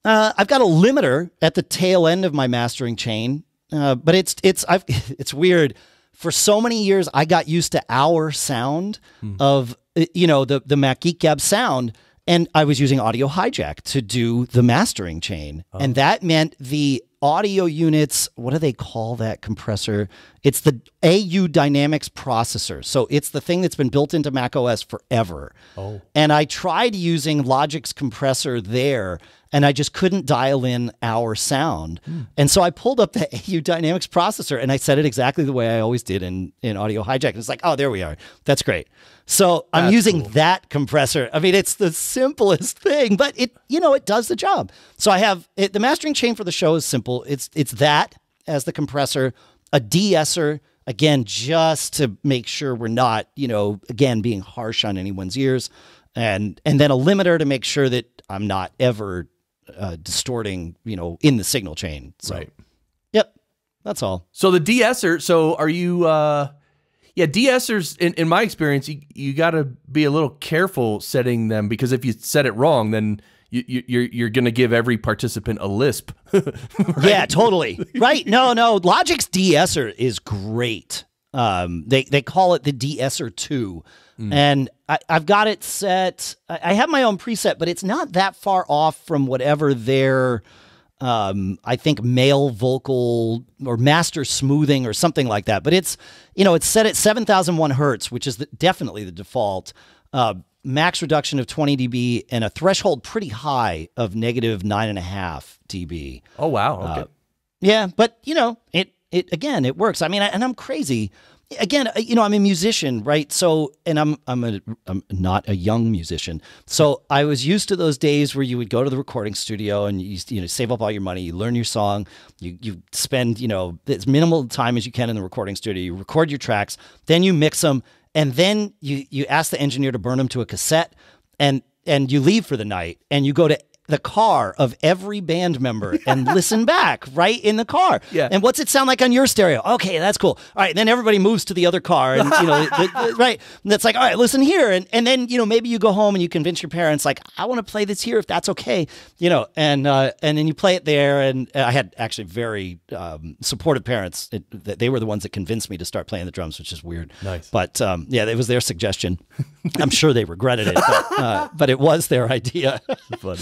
Uh, I've got a limiter at the tail end of my mastering chain, uh, but it's it's I've it's weird. For so many years, I got used to our sound of uh, Uh, you know the the Mac Geek Gab sound, and I was using Audio Hijack to do the mastering chain, oh. and that meant the audio units. What do they call that compressor? It's the AU Dynamics processor. So it's the thing that's been built into Mac OS forever. Oh. And I tried using Logic's compressor there, and I just couldn't dial in our sound. Hmm. And so I pulled up the AU Dynamics processor and I set it exactly the way I always did in, in Audio Hijack. And it's like, oh, there we are. That's great. So I'm using cool. that compressor. I mean, it's the simplest thing, but it, you know, it does the job. So I have it, the mastering chain for the show is simple. It's it's that as the compressor, a de-esser, again, just to make sure we're not, you know, again being harsh on anyone's ears, and and then a limiter to make sure that I'm not ever uh, distorting, you know, in the signal chain. So, Right. Yep. That's all. So the de-esser. So are you? uh Yeah, de-essers. In, in my experience, you you got to be a little careful setting them because if you set it wrong, then you, you, you're you're going to give every participant a lisp. Yeah, totally. right. No, no. Logic's de-esser is great. Um, they they call it the de-esser two, and I, I've got it set. I, I have my own preset, but it's not that far off from whatever their, um, I think male vocal or master smoothing or something like that. But it's you know it's set at seven thousand one hertz, which is the, definitely the default. Uh, max reduction of 20 dB and a threshold pretty high of negative nine and a half dB. oh wow. Okay. Yeah, but you know, it it again, it works. I mean, I, and I'm crazy. Again, uh, you know, I'm a musician, right? So, and I'm I'm a I'm not a young musician. So, I was used to those days where you would go to the recording studio and you you know save up all your money, you learn your song, you you spend you know as minimal time as you can in the recording studio, you record your tracks, then you mix them, and then you you ask the engineer to burn them to a cassette, and and you leave for the night, and you go to the car of every band member and listen back right in the car. Yeah. And what's it sound like on your stereo? Okay, that's cool. All right, then everybody moves to the other car, and you know, the, the- right? And that's like, all right, listen here, and and then you know maybe you go home and you convince your parents like, I want to play this here if that's okay, you know, and uh, and then you play it there. And I had actually very um, supportive parents. It, they were the ones that convinced me to start playing the drums, which is weird. Nice. but um, yeah, it was their suggestion. I'm sure they regretted it, but, uh, but it was their idea. Funny.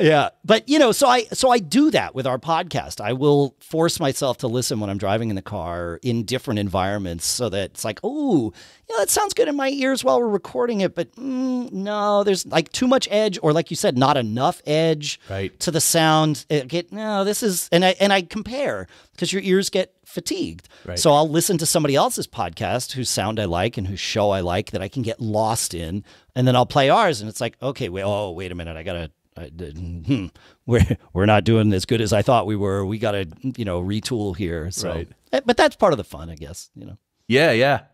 yeah, but you know, so I so I do that with our podcast. I will force myself to listen when I'm driving in the car in different environments, so that it's like, oh, yeah, that sounds good in my ears while we're recording it, but mm, no, there's like too much edge, or like you said, not enough edge Right. to the sound. It get no, this is, and I and I compare because your ears get fatigued. Right. So I'll listen to somebody else's podcast whose sound I like and whose show I like that I can get lost in, and then I'll play ours, and it's like, okay, wait, oh, wait a minute, I gotta. I, hmm, we're we're not doing as good as I thought we were. We got to you know retool here. So, Right. Eh, but that's part of the fun, I guess. You know. Yeah, yeah.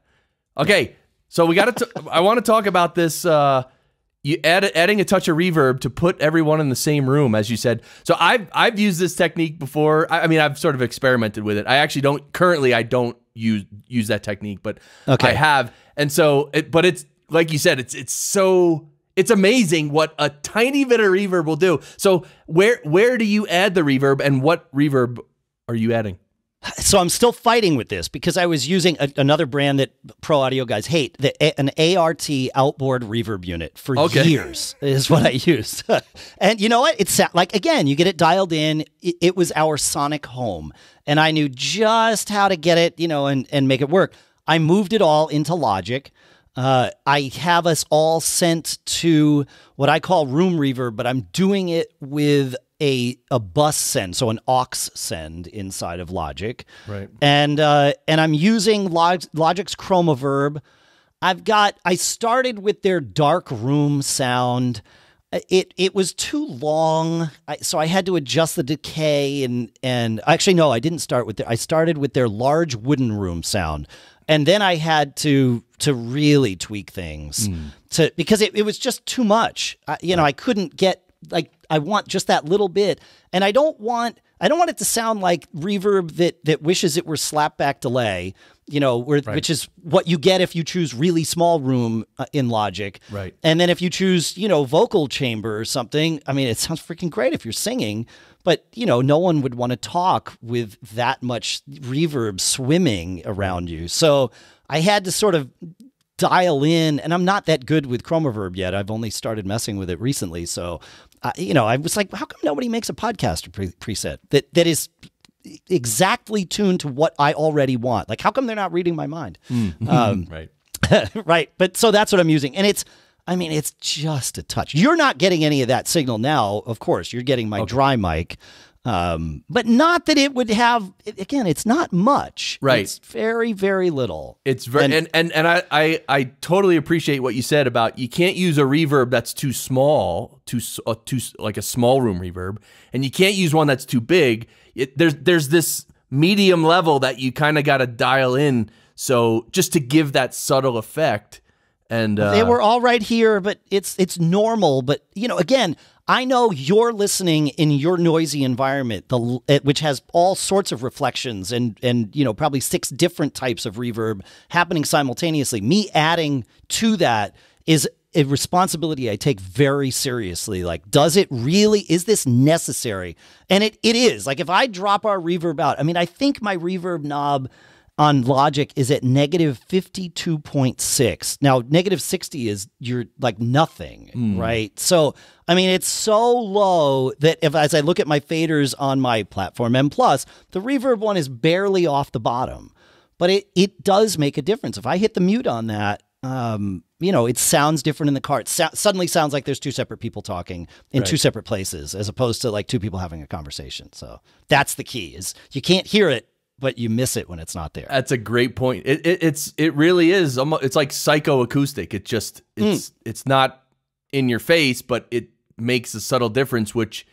Okay, so we got to. I want to talk about this. Uh, you add adding a touch of reverb to put everyone in the same room, as you said. So I've I've used this technique before. I, I mean, I've sort of experimented with it. I actually don't currently. I don't use use that technique, but Okay. I have. And so, it, but it's like you said, it's it's so it's amazing what a tiny bit of reverb will do. So where where do you add the reverb, and what reverb are you adding? So I'm still fighting with this because I was using a, another brand that pro audio guys hate, the, an ART outboard reverb unit for Okay. years is what I used. and you know what? It's like again, you get it dialed in. It, it was our sonic home, and I knew just how to get it, you know, and and make it work. I moved it all into Logic. Uh, I have us all sent to what I call room reverb, but I'm doing it with a a bus send, so an aux send inside of Logic. Right. And uh, and I'm using Log- Logic's Chromaverb. I've got. I started with their dark room sound. Uh, It it was too long, I, so I had to adjust the decay and and actually no, I didn't start with their. I started with their large wooden room sound, and then I had to to really tweak things to because it, it was just too much. I, you know, I couldn't get like I want just that little bit, and I don't want I don't want it to sound like reverb that that wishes it were slapback delay. You know, where, which is what you get if you choose really small room uh, in Logic. Right. And then if you choose, you know, vocal chamber or something, I mean, it sounds freaking great if you're singing, but you know, no one would want to talk with that much reverb swimming around you. So I had to sort of dial in, and I'm not that good with Chromaverb yet. I've only started messing with it recently, so uh, you know, I was like, how come nobody makes a podcast pre- preset that that is exactly tuned to what I already want? Like, how come they're not reading my mind? Um, Right. right. But so that's what I'm using. And it's, I mean, it's just a touch. You're not getting any of that signal now, of course. You're getting my dry mic. Um, but not that it would have, again, it's not much. Right. It's very, very little. It's very And- and and, and, I, I I totally appreciate what you said about you can't use a reverb that's too small, too uh, too like a small room reverb, and you can't use one that's too big. It, there's there's this medium level that you kind of got to dial in, so just to give that subtle effect. And uh, they were all right here, but it's it's normal. But you know, again, I know you're listening in your noisy environment, the which has all sorts of reflections and and you know probably six different types of reverb happening simultaneously. Me adding to that is a responsibility I take very seriously. Like, does it really? Is this necessary? And it it is. Like, if I drop our reverb out, I mean, I think my reverb knob on Logic is at negative 52.6. Now, negative 60 is you're like nothing, right? So, I mean, it's so low that if as I look at my faders on my platform M Plus, the reverb one is barely off the bottom. But it it does make a difference. If I hit the mute on that, um, you know, it sounds different in the car. It so- suddenly sounds like there's two separate people talking in two separate places, as opposed to like two people having a conversation. So that's the key: is you can't hear it, but you miss it when it's not there. That's a great point. It, it it's it really is. It's like psychoacoustic. It just it's it's not in your face, but it makes a subtle difference, which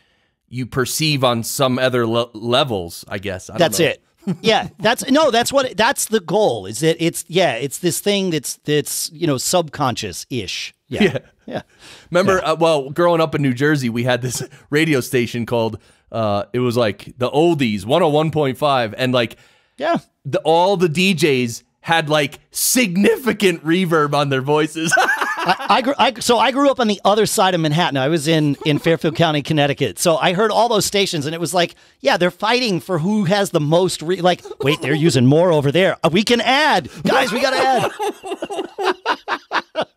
you perceive on some other le- levels. I guess I don't That's know. it. yeah, that's no, that's what that's the goal. Is that it's yeah, it's this thing that's that's you know subconscious ish. Yeah, Yeah. yeah. Remember, uh, well, growing up in New Jersey, we had this radio station called. Uh, it was like the oldies, one hundred one point five, and like yeah. the all the DJs had like significant reverb on their voices. I, I, grew, I so I grew up on the other side of Manhattan. I was in in Fairfield County, Connecticut. So I heard all those stations, and it was like, yeah, they're fighting for who has the most. Re- like, wait, they're using more over there. Uh, we can add, guys. We got to add.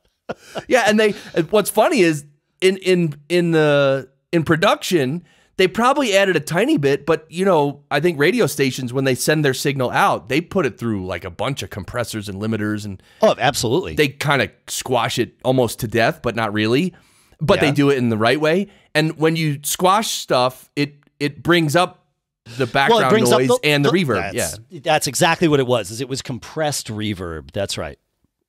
yeah, and they. What's funny is in in in the in production, they probably added a tiny bit, but you know, I think radio stations when they send their signal out, they put it through like a bunch of compressors and limiters, and Oh, absolutely. they kind of squash it almost to death, but not really. But they do it in the right way. And when you squash stuff, it it brings up the background noise and the, reverb. Yeah, That's, that's exactly what it was. Is it was compressed reverb. That's right.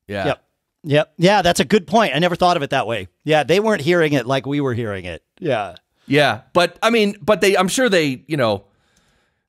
yeah. Yep. Yep. Yeah, that's a good point. I never thought of it that way. Yeah, they weren't hearing it like we were hearing it. Yeah. Yeah, but I mean, but they, I'm sure they, you know,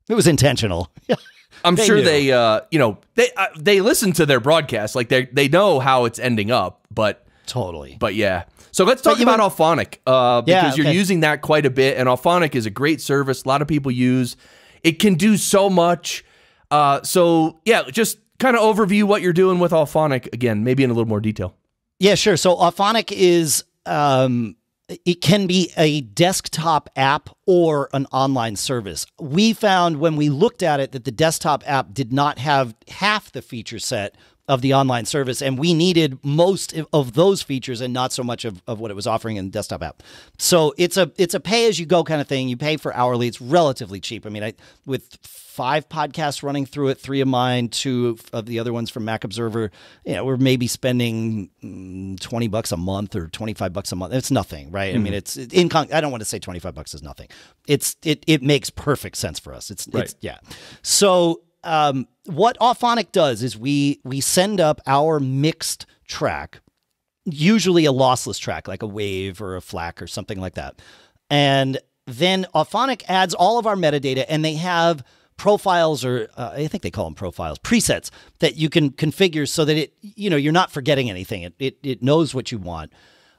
It was intentional. I'm They sure knew. they, uh, you know, they uh, they listen to their broadcast, like they they know how it's ending up, but totally. but yeah. So let's talk about were- Auphonic, uh, Yeah, because you're okay. using that quite a bit, and Auphonic is a great service. A lot of people use. It can do so much. Uh, so yeah, just kind of overview what you're doing with Auphonic again, maybe in a little more detail. Yeah, sure. So Auphonic is um it can be a desktop app or an online service. We found when we looked at it that the desktop app did not have half the feature set of the online service, and we needed most of those features and not so much of, of what it was offering in the desktop app. So it's a it's a pay as you go kind of thing. You pay for hourly. It's relatively cheap. I mean, I with five podcasts running through it, three of mine, two of the other ones from Mac Observer. You know, we're maybe spending mm, twenty bucks a month or twenty five bucks a month. It's nothing, right? I mean, it's in. Con- I don't want to say twenty five bucks is nothing. It's it it makes perfect sense for us. It's it's yeah. So um, what Auphonic does is we we send up our mixed track usually a lossless track like a wave or a FLAC or something like that. And then Auphonic adds all of our metadata and they have profiles or uh, I think they call them profiles, presets that you can configure so that it, you know, you're not forgetting anything. It, it, it knows what you want.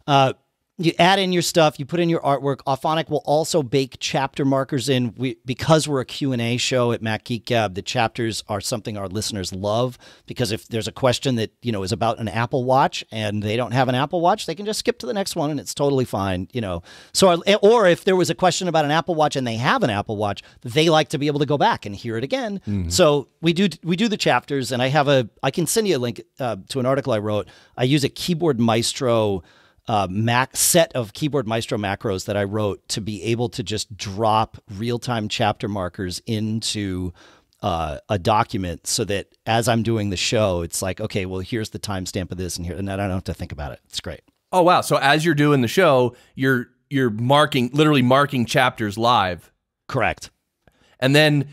Uh, you add in your stuff, you put in your artwork. Auphonic will also bake chapter markers in. We, because we're a Q&A show at Mac Geek Gab, the chapters are something our listeners love because if there's a question that, you know, is about an Apple Watch and they don't have an Apple Watch, they can just skip to the next one and it's totally fine, you know. So our, or if there was a question about an Apple Watch and they have an Apple Watch, they like to be able to go back and hear it again. So we do we do the chapters and I have a I can send you a link uh, to an article I wrote. I use a Keyboard Maestro uh, Mac set of Keyboard Maestro macros that I wrote to be able to just drop real time chapter markers into uh, a document so that as I'm doing the show, it's like, okay, well, here's the timestamp of this and here, and I don't have to think about it. It's great. Oh wow! So as you're doing the show, you're you're marking literally marking chapters live, Correct. and then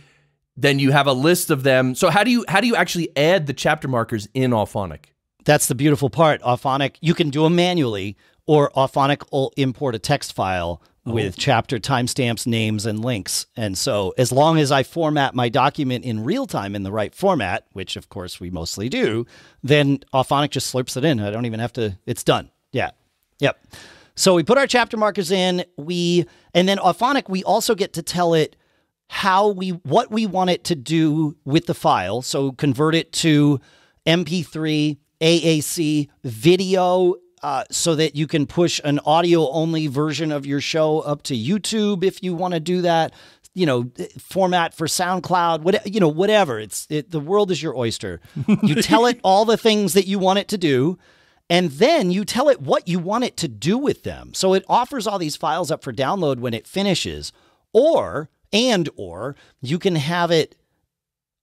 then you have a list of them. So how do you how do you actually add the chapter markers in Auphonic? That's the beautiful part. Auphonic, you can do them manually, or Auphonic will import a text file oh. with chapter timestamps, names, and links. And so, as long as I format my document in real time in the right format, which of course we mostly do, then Auphonic just slurps it in. I don't even have to, it's done. Yeah. Yep. So we put our chapter markers in, we, and then Auphonic, we also get to tell it how we, what we want it to do with the file. So convert it to MP3, AAC, video, uh, so that you can push an audio only version of your show up to YouTube if you want to do that. You know, format for SoundCloud, what you know, whatever. It's it, the world is your oyster. You tell it all the things that you want it to do, and then you tell it what you want it to do with them. So it offers all these files up for download when it finishes, or and or you can have it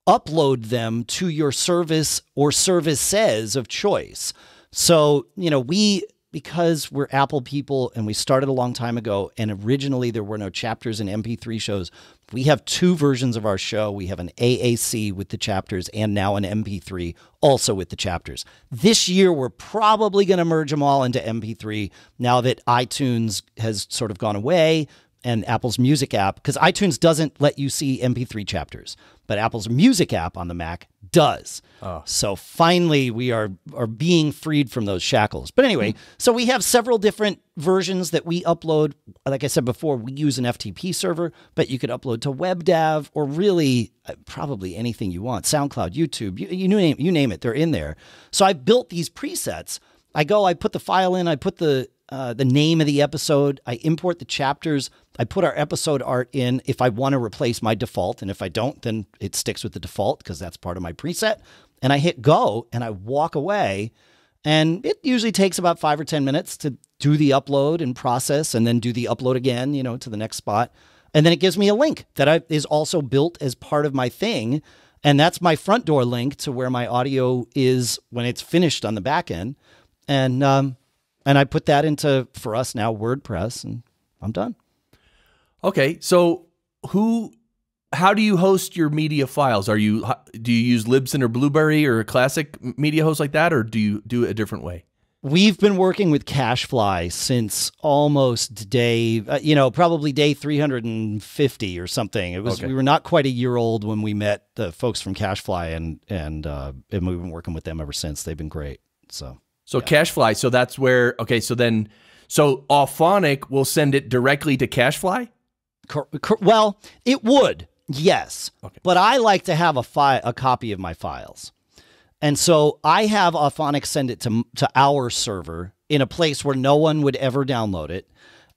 upload them to your service or services of choice. So, you know, we, because we're Apple people and we started a long time ago, and originally there were no chapters in MP3 shows, we have two versions of our show. We have an AAC with the chapters and now an MP3 also with the chapters. This year, we're probably going to merge them all into MP3 now that iTunes has sort of gone away and Apple's Music app, because iTunes doesn't let you see MP3 chapters, but Apple's Music app on the Mac does. So finally, we are are being freed from those shackles. But anyway, so we have several different versions that we upload. Like I said before, we use an FTP server, but you could upload to WebDAV or really uh, probably anything you want. SoundCloud, YouTube, you, you name you name it, they're in there. So I built these presets. I go, I put the file in, I put the uh, the name of the episode. I import the chapters. I put our episode art in if I want to replace my default. And if I don't, then it sticks with the default because that's part of my preset. And I hit go and I walk away. And it usually takes about five or 10 minutes to do the upload and process and then do the upload again, you know, to the next spot. And then it gives me a link that I, is also built as part of my thing. And that's my front door link to where my audio is when it's finished on the back end. And, um, and I put that into, for us now, WordPress, and I'm done. Okay, so who? How do you host your media files? Are you do you use Libsyn or Blubrry or a classic media host like that, or do you do it a different way? We've been working with CacheFly since almost day, uh, you know, probably day 350 or something. It was Okay. we were not quite a year old when we met the folks from CacheFly, and and uh, and we've been working with them ever since. They've been great. So So CacheFly. So that's where. Okay, so then so Auphonic will send it directly to CacheFly. Well, it would, yes. Okay. But I like to have a fi- a copy of my files. And so I have Auphonic send it to to our server in a place where no one would ever download it.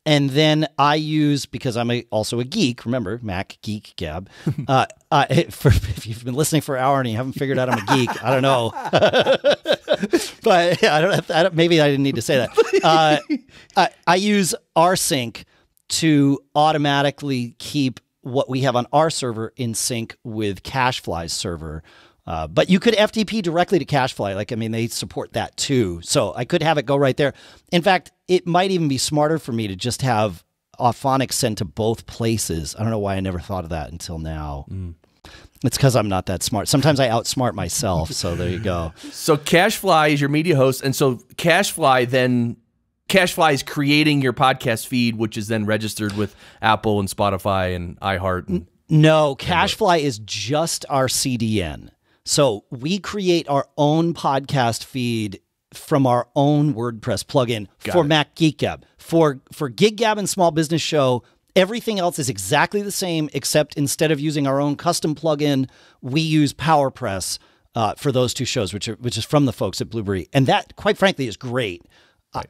And then I use because I'm a, also a geek. Remember, Mac geek Gab. uh, uh, for, if you've been listening for an hour and you haven't figured out I'm a geek, I don't know. but I don't, I don't. Maybe I didn't need to say that. Uh, I, I use rsync to automatically keep what we have on our server in sync with CacheFly's server. Uh, but you could FTP directly to CacheFly. Like, I mean, they support that too. So I could have it go right there. In fact, it might even be smarter for me to just have Auphonic sent to both places. I don't know why I never thought of that until now. It's because I'm not that smart. Sometimes I outsmart myself. So there you go. So CacheFly is your media host, and so CacheFly then CacheFly is creating your podcast feed, which is then registered with Apple and Spotify and iHeart. And, No, CacheFly is just our CDN. So we create our own podcast feed from our own WordPress plugin for Mac Geek Gab. For for Gig Gab and Small Business Show, everything else is exactly the same, except instead of using our own custom plugin, we use PowerPress uh, for those two shows, which are which is from the folks at Blubrry, and that, quite frankly, is great. Uh,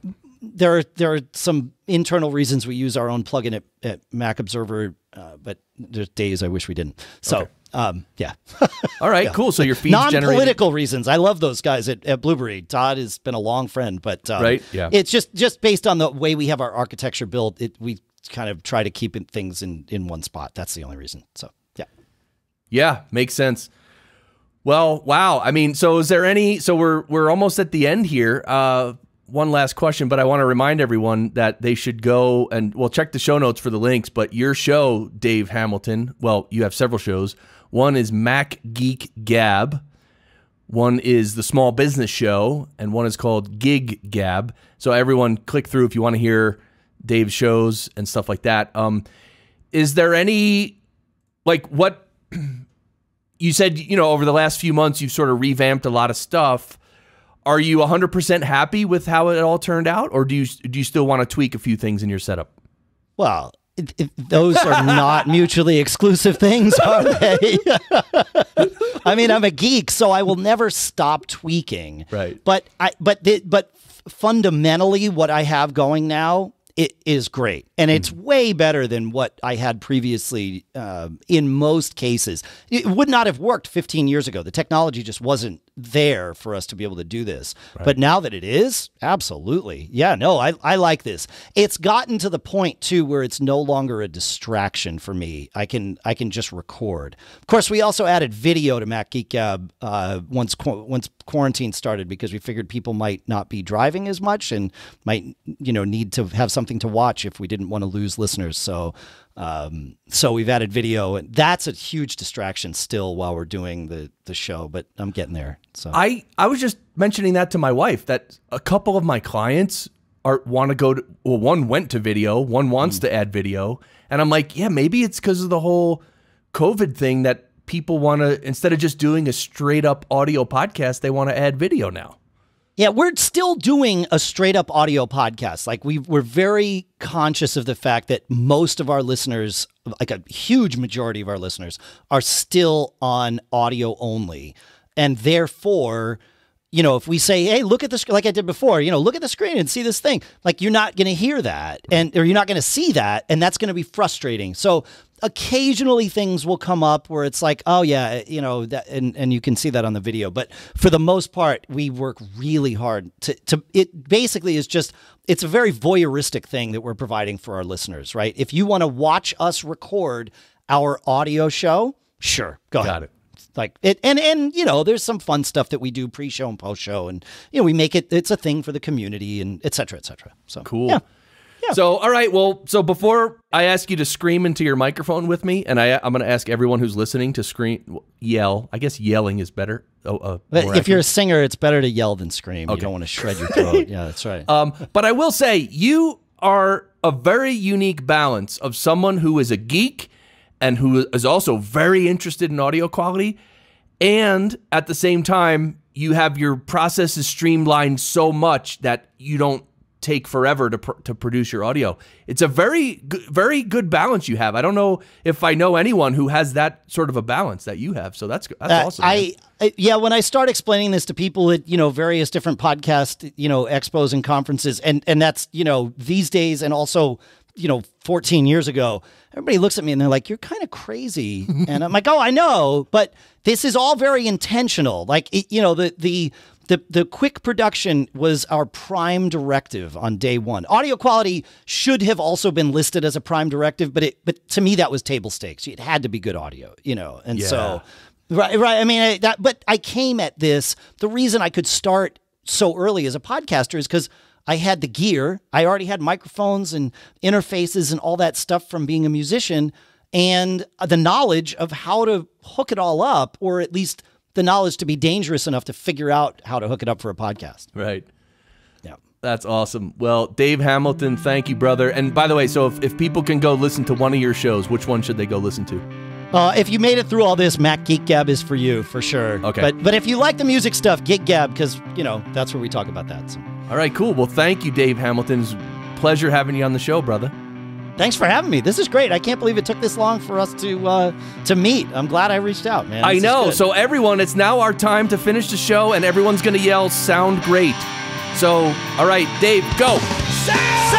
there are there are some internal reasons we use our own plugin at, at Mac Observer, uh, but there's days I wish we didn't. So um, yeah, all right, cool. So your feed's generated. non-political reasons. I love those guys at, at Blubrry. Todd has been a long friend, but um, Right, yeah. it's just just based on the way we have our architecture built. It we kind of try to keep it, things in in one spot. That's the only reason. So yeah. Yeah, makes sense. Well, wow. I mean, so is there any? So we're we're almost at the end here. Uh, one last question, but I want to remind everyone that they should go and well check the show notes for the links. But your show, Dave Hamilton. Well, you have several shows. One is Mac Geek Gab. One is the Small Business Show, and one is called Gig Gab. So everyone, click through if you want to hear Dave's shows and stuff like that. Um, is there any like what you said you know over the last few months you've sort of revamped a lot of stuff are you 100% happy with how it all turned out or do you do you still want to tweak a few things in your setup Well, it, it, those are not mutually exclusive things, are they? I mean, I'm a geek, so I will never stop tweaking. Right. But I, but the, but fundamentally, what I have going now it is great, and it's way better than what I had previously. Um, in most cases, it would not have worked 15 years ago. The technology just wasn't there for us to be able to do this. But now that it is, absolutely, yeah. No, I I like this. It's gotten to the point too where it's no longer a distraction for me. I can I can just record. Of course, we also added video to Mac Geek Gab uh, once qu- once quarantine started because we figured people might not be driving as much and might you know need to have something to watch if we didn't want to lose listeners. So um, so we've added video, and that's a huge distraction still while we're doing the the show. But I'm getting there. So i i was just mentioning that to my wife that a couple of my clients are want to go to well one went to video one wants to add video and i'm like yeah maybe it's because of the whole covid thing that people want to instead of just doing a straight up audio podcast they want to add video now Yeah, we're still doing a straight up audio podcast. Like we we're very conscious of the fact that most of our listeners, like a huge majority of our listeners, are still on audio only. And therefore, you know, if we say, "Hey, look at this," like I did before, you know, look at the screen and see this thing, like you're not going to hear that, and or you're not going to see that, and that's going to be frustrating. So occasionally things will come up where it's like, oh yeah, you know, that, and and you can see that on the video. But for the most part, we work really hard to to. It basically is just it's a very voyeuristic thing that we're providing for our listeners, right? If you want to watch us record our audio show, sure, go Got ahead. it. Like it, and and you know, there's some fun stuff that we do pre-show and post-show, and you know, we make it. It's a thing for the community, and et cetera, et cetera. So Cool. Yeah. So, all right. Well, so before I ask you to scream into your microphone with me, and I, I'm going to ask everyone who's listening to scream, yell. I guess yelling is better. Oh, uh, if you're a singer, it's better to yell than scream. You don't want to shred your throat. yeah, that's right. um, but I will say you are a very unique balance of someone who is a geek and who is also very interested in audio quality, and at the same time, you have your processes streamlined so much that you don't take forever to pr- to produce your audio. It's a very good, very good balance you have. I don't know if I know anyone who has that sort of a balance that you have. So that's that's Uh, awesome. I, I yeah, when I start explaining this to people at you know various different podcast you know expos and conferences, and and that's you know these days, and also you know 14 years ago, everybody looks at me and they're like, "You're kind of crazy," and I'm like, "Oh, I know, but this is all very intentional. Like it, you know the the." The, the quick production was our prime directive on day one. Audio quality should have also been listed as a prime directive, but it but to me that was table stakes. It had to be good audio, you know. And so Right, right. I mean, I, that, but I came at this. The reason I could start so early as a podcaster is because I had the gear. I already had microphones and interfaces and all that stuff from being a musician, and the knowledge of how to hook it all up, or at least the knowledge to be dangerous enough to figure out how to hook it up for a podcast. right. Yeah. That's awesome. Well, Dave Hamilton, thank you, brother. And by the way, so if, if people can go listen to one of your shows, which one should they go listen to? Uh, if you made it through all this, Mac Geek Gab is for you for sure. Okay. But but if you like the music stuff, Gig Gab because you know that's where we talk about that. So. All right, cool. Well, thank you, Dave Hamilton. It's a pleasure having you on the show, brother. Thanks for having me. This is great. I can't believe it took this long for us to uh, to meet. I'm glad I reached out, man. I This is know. So, everyone, it's now our time to finish the show, and everyone's going to yell, sound great. So, all right, Dave, go. Yeah,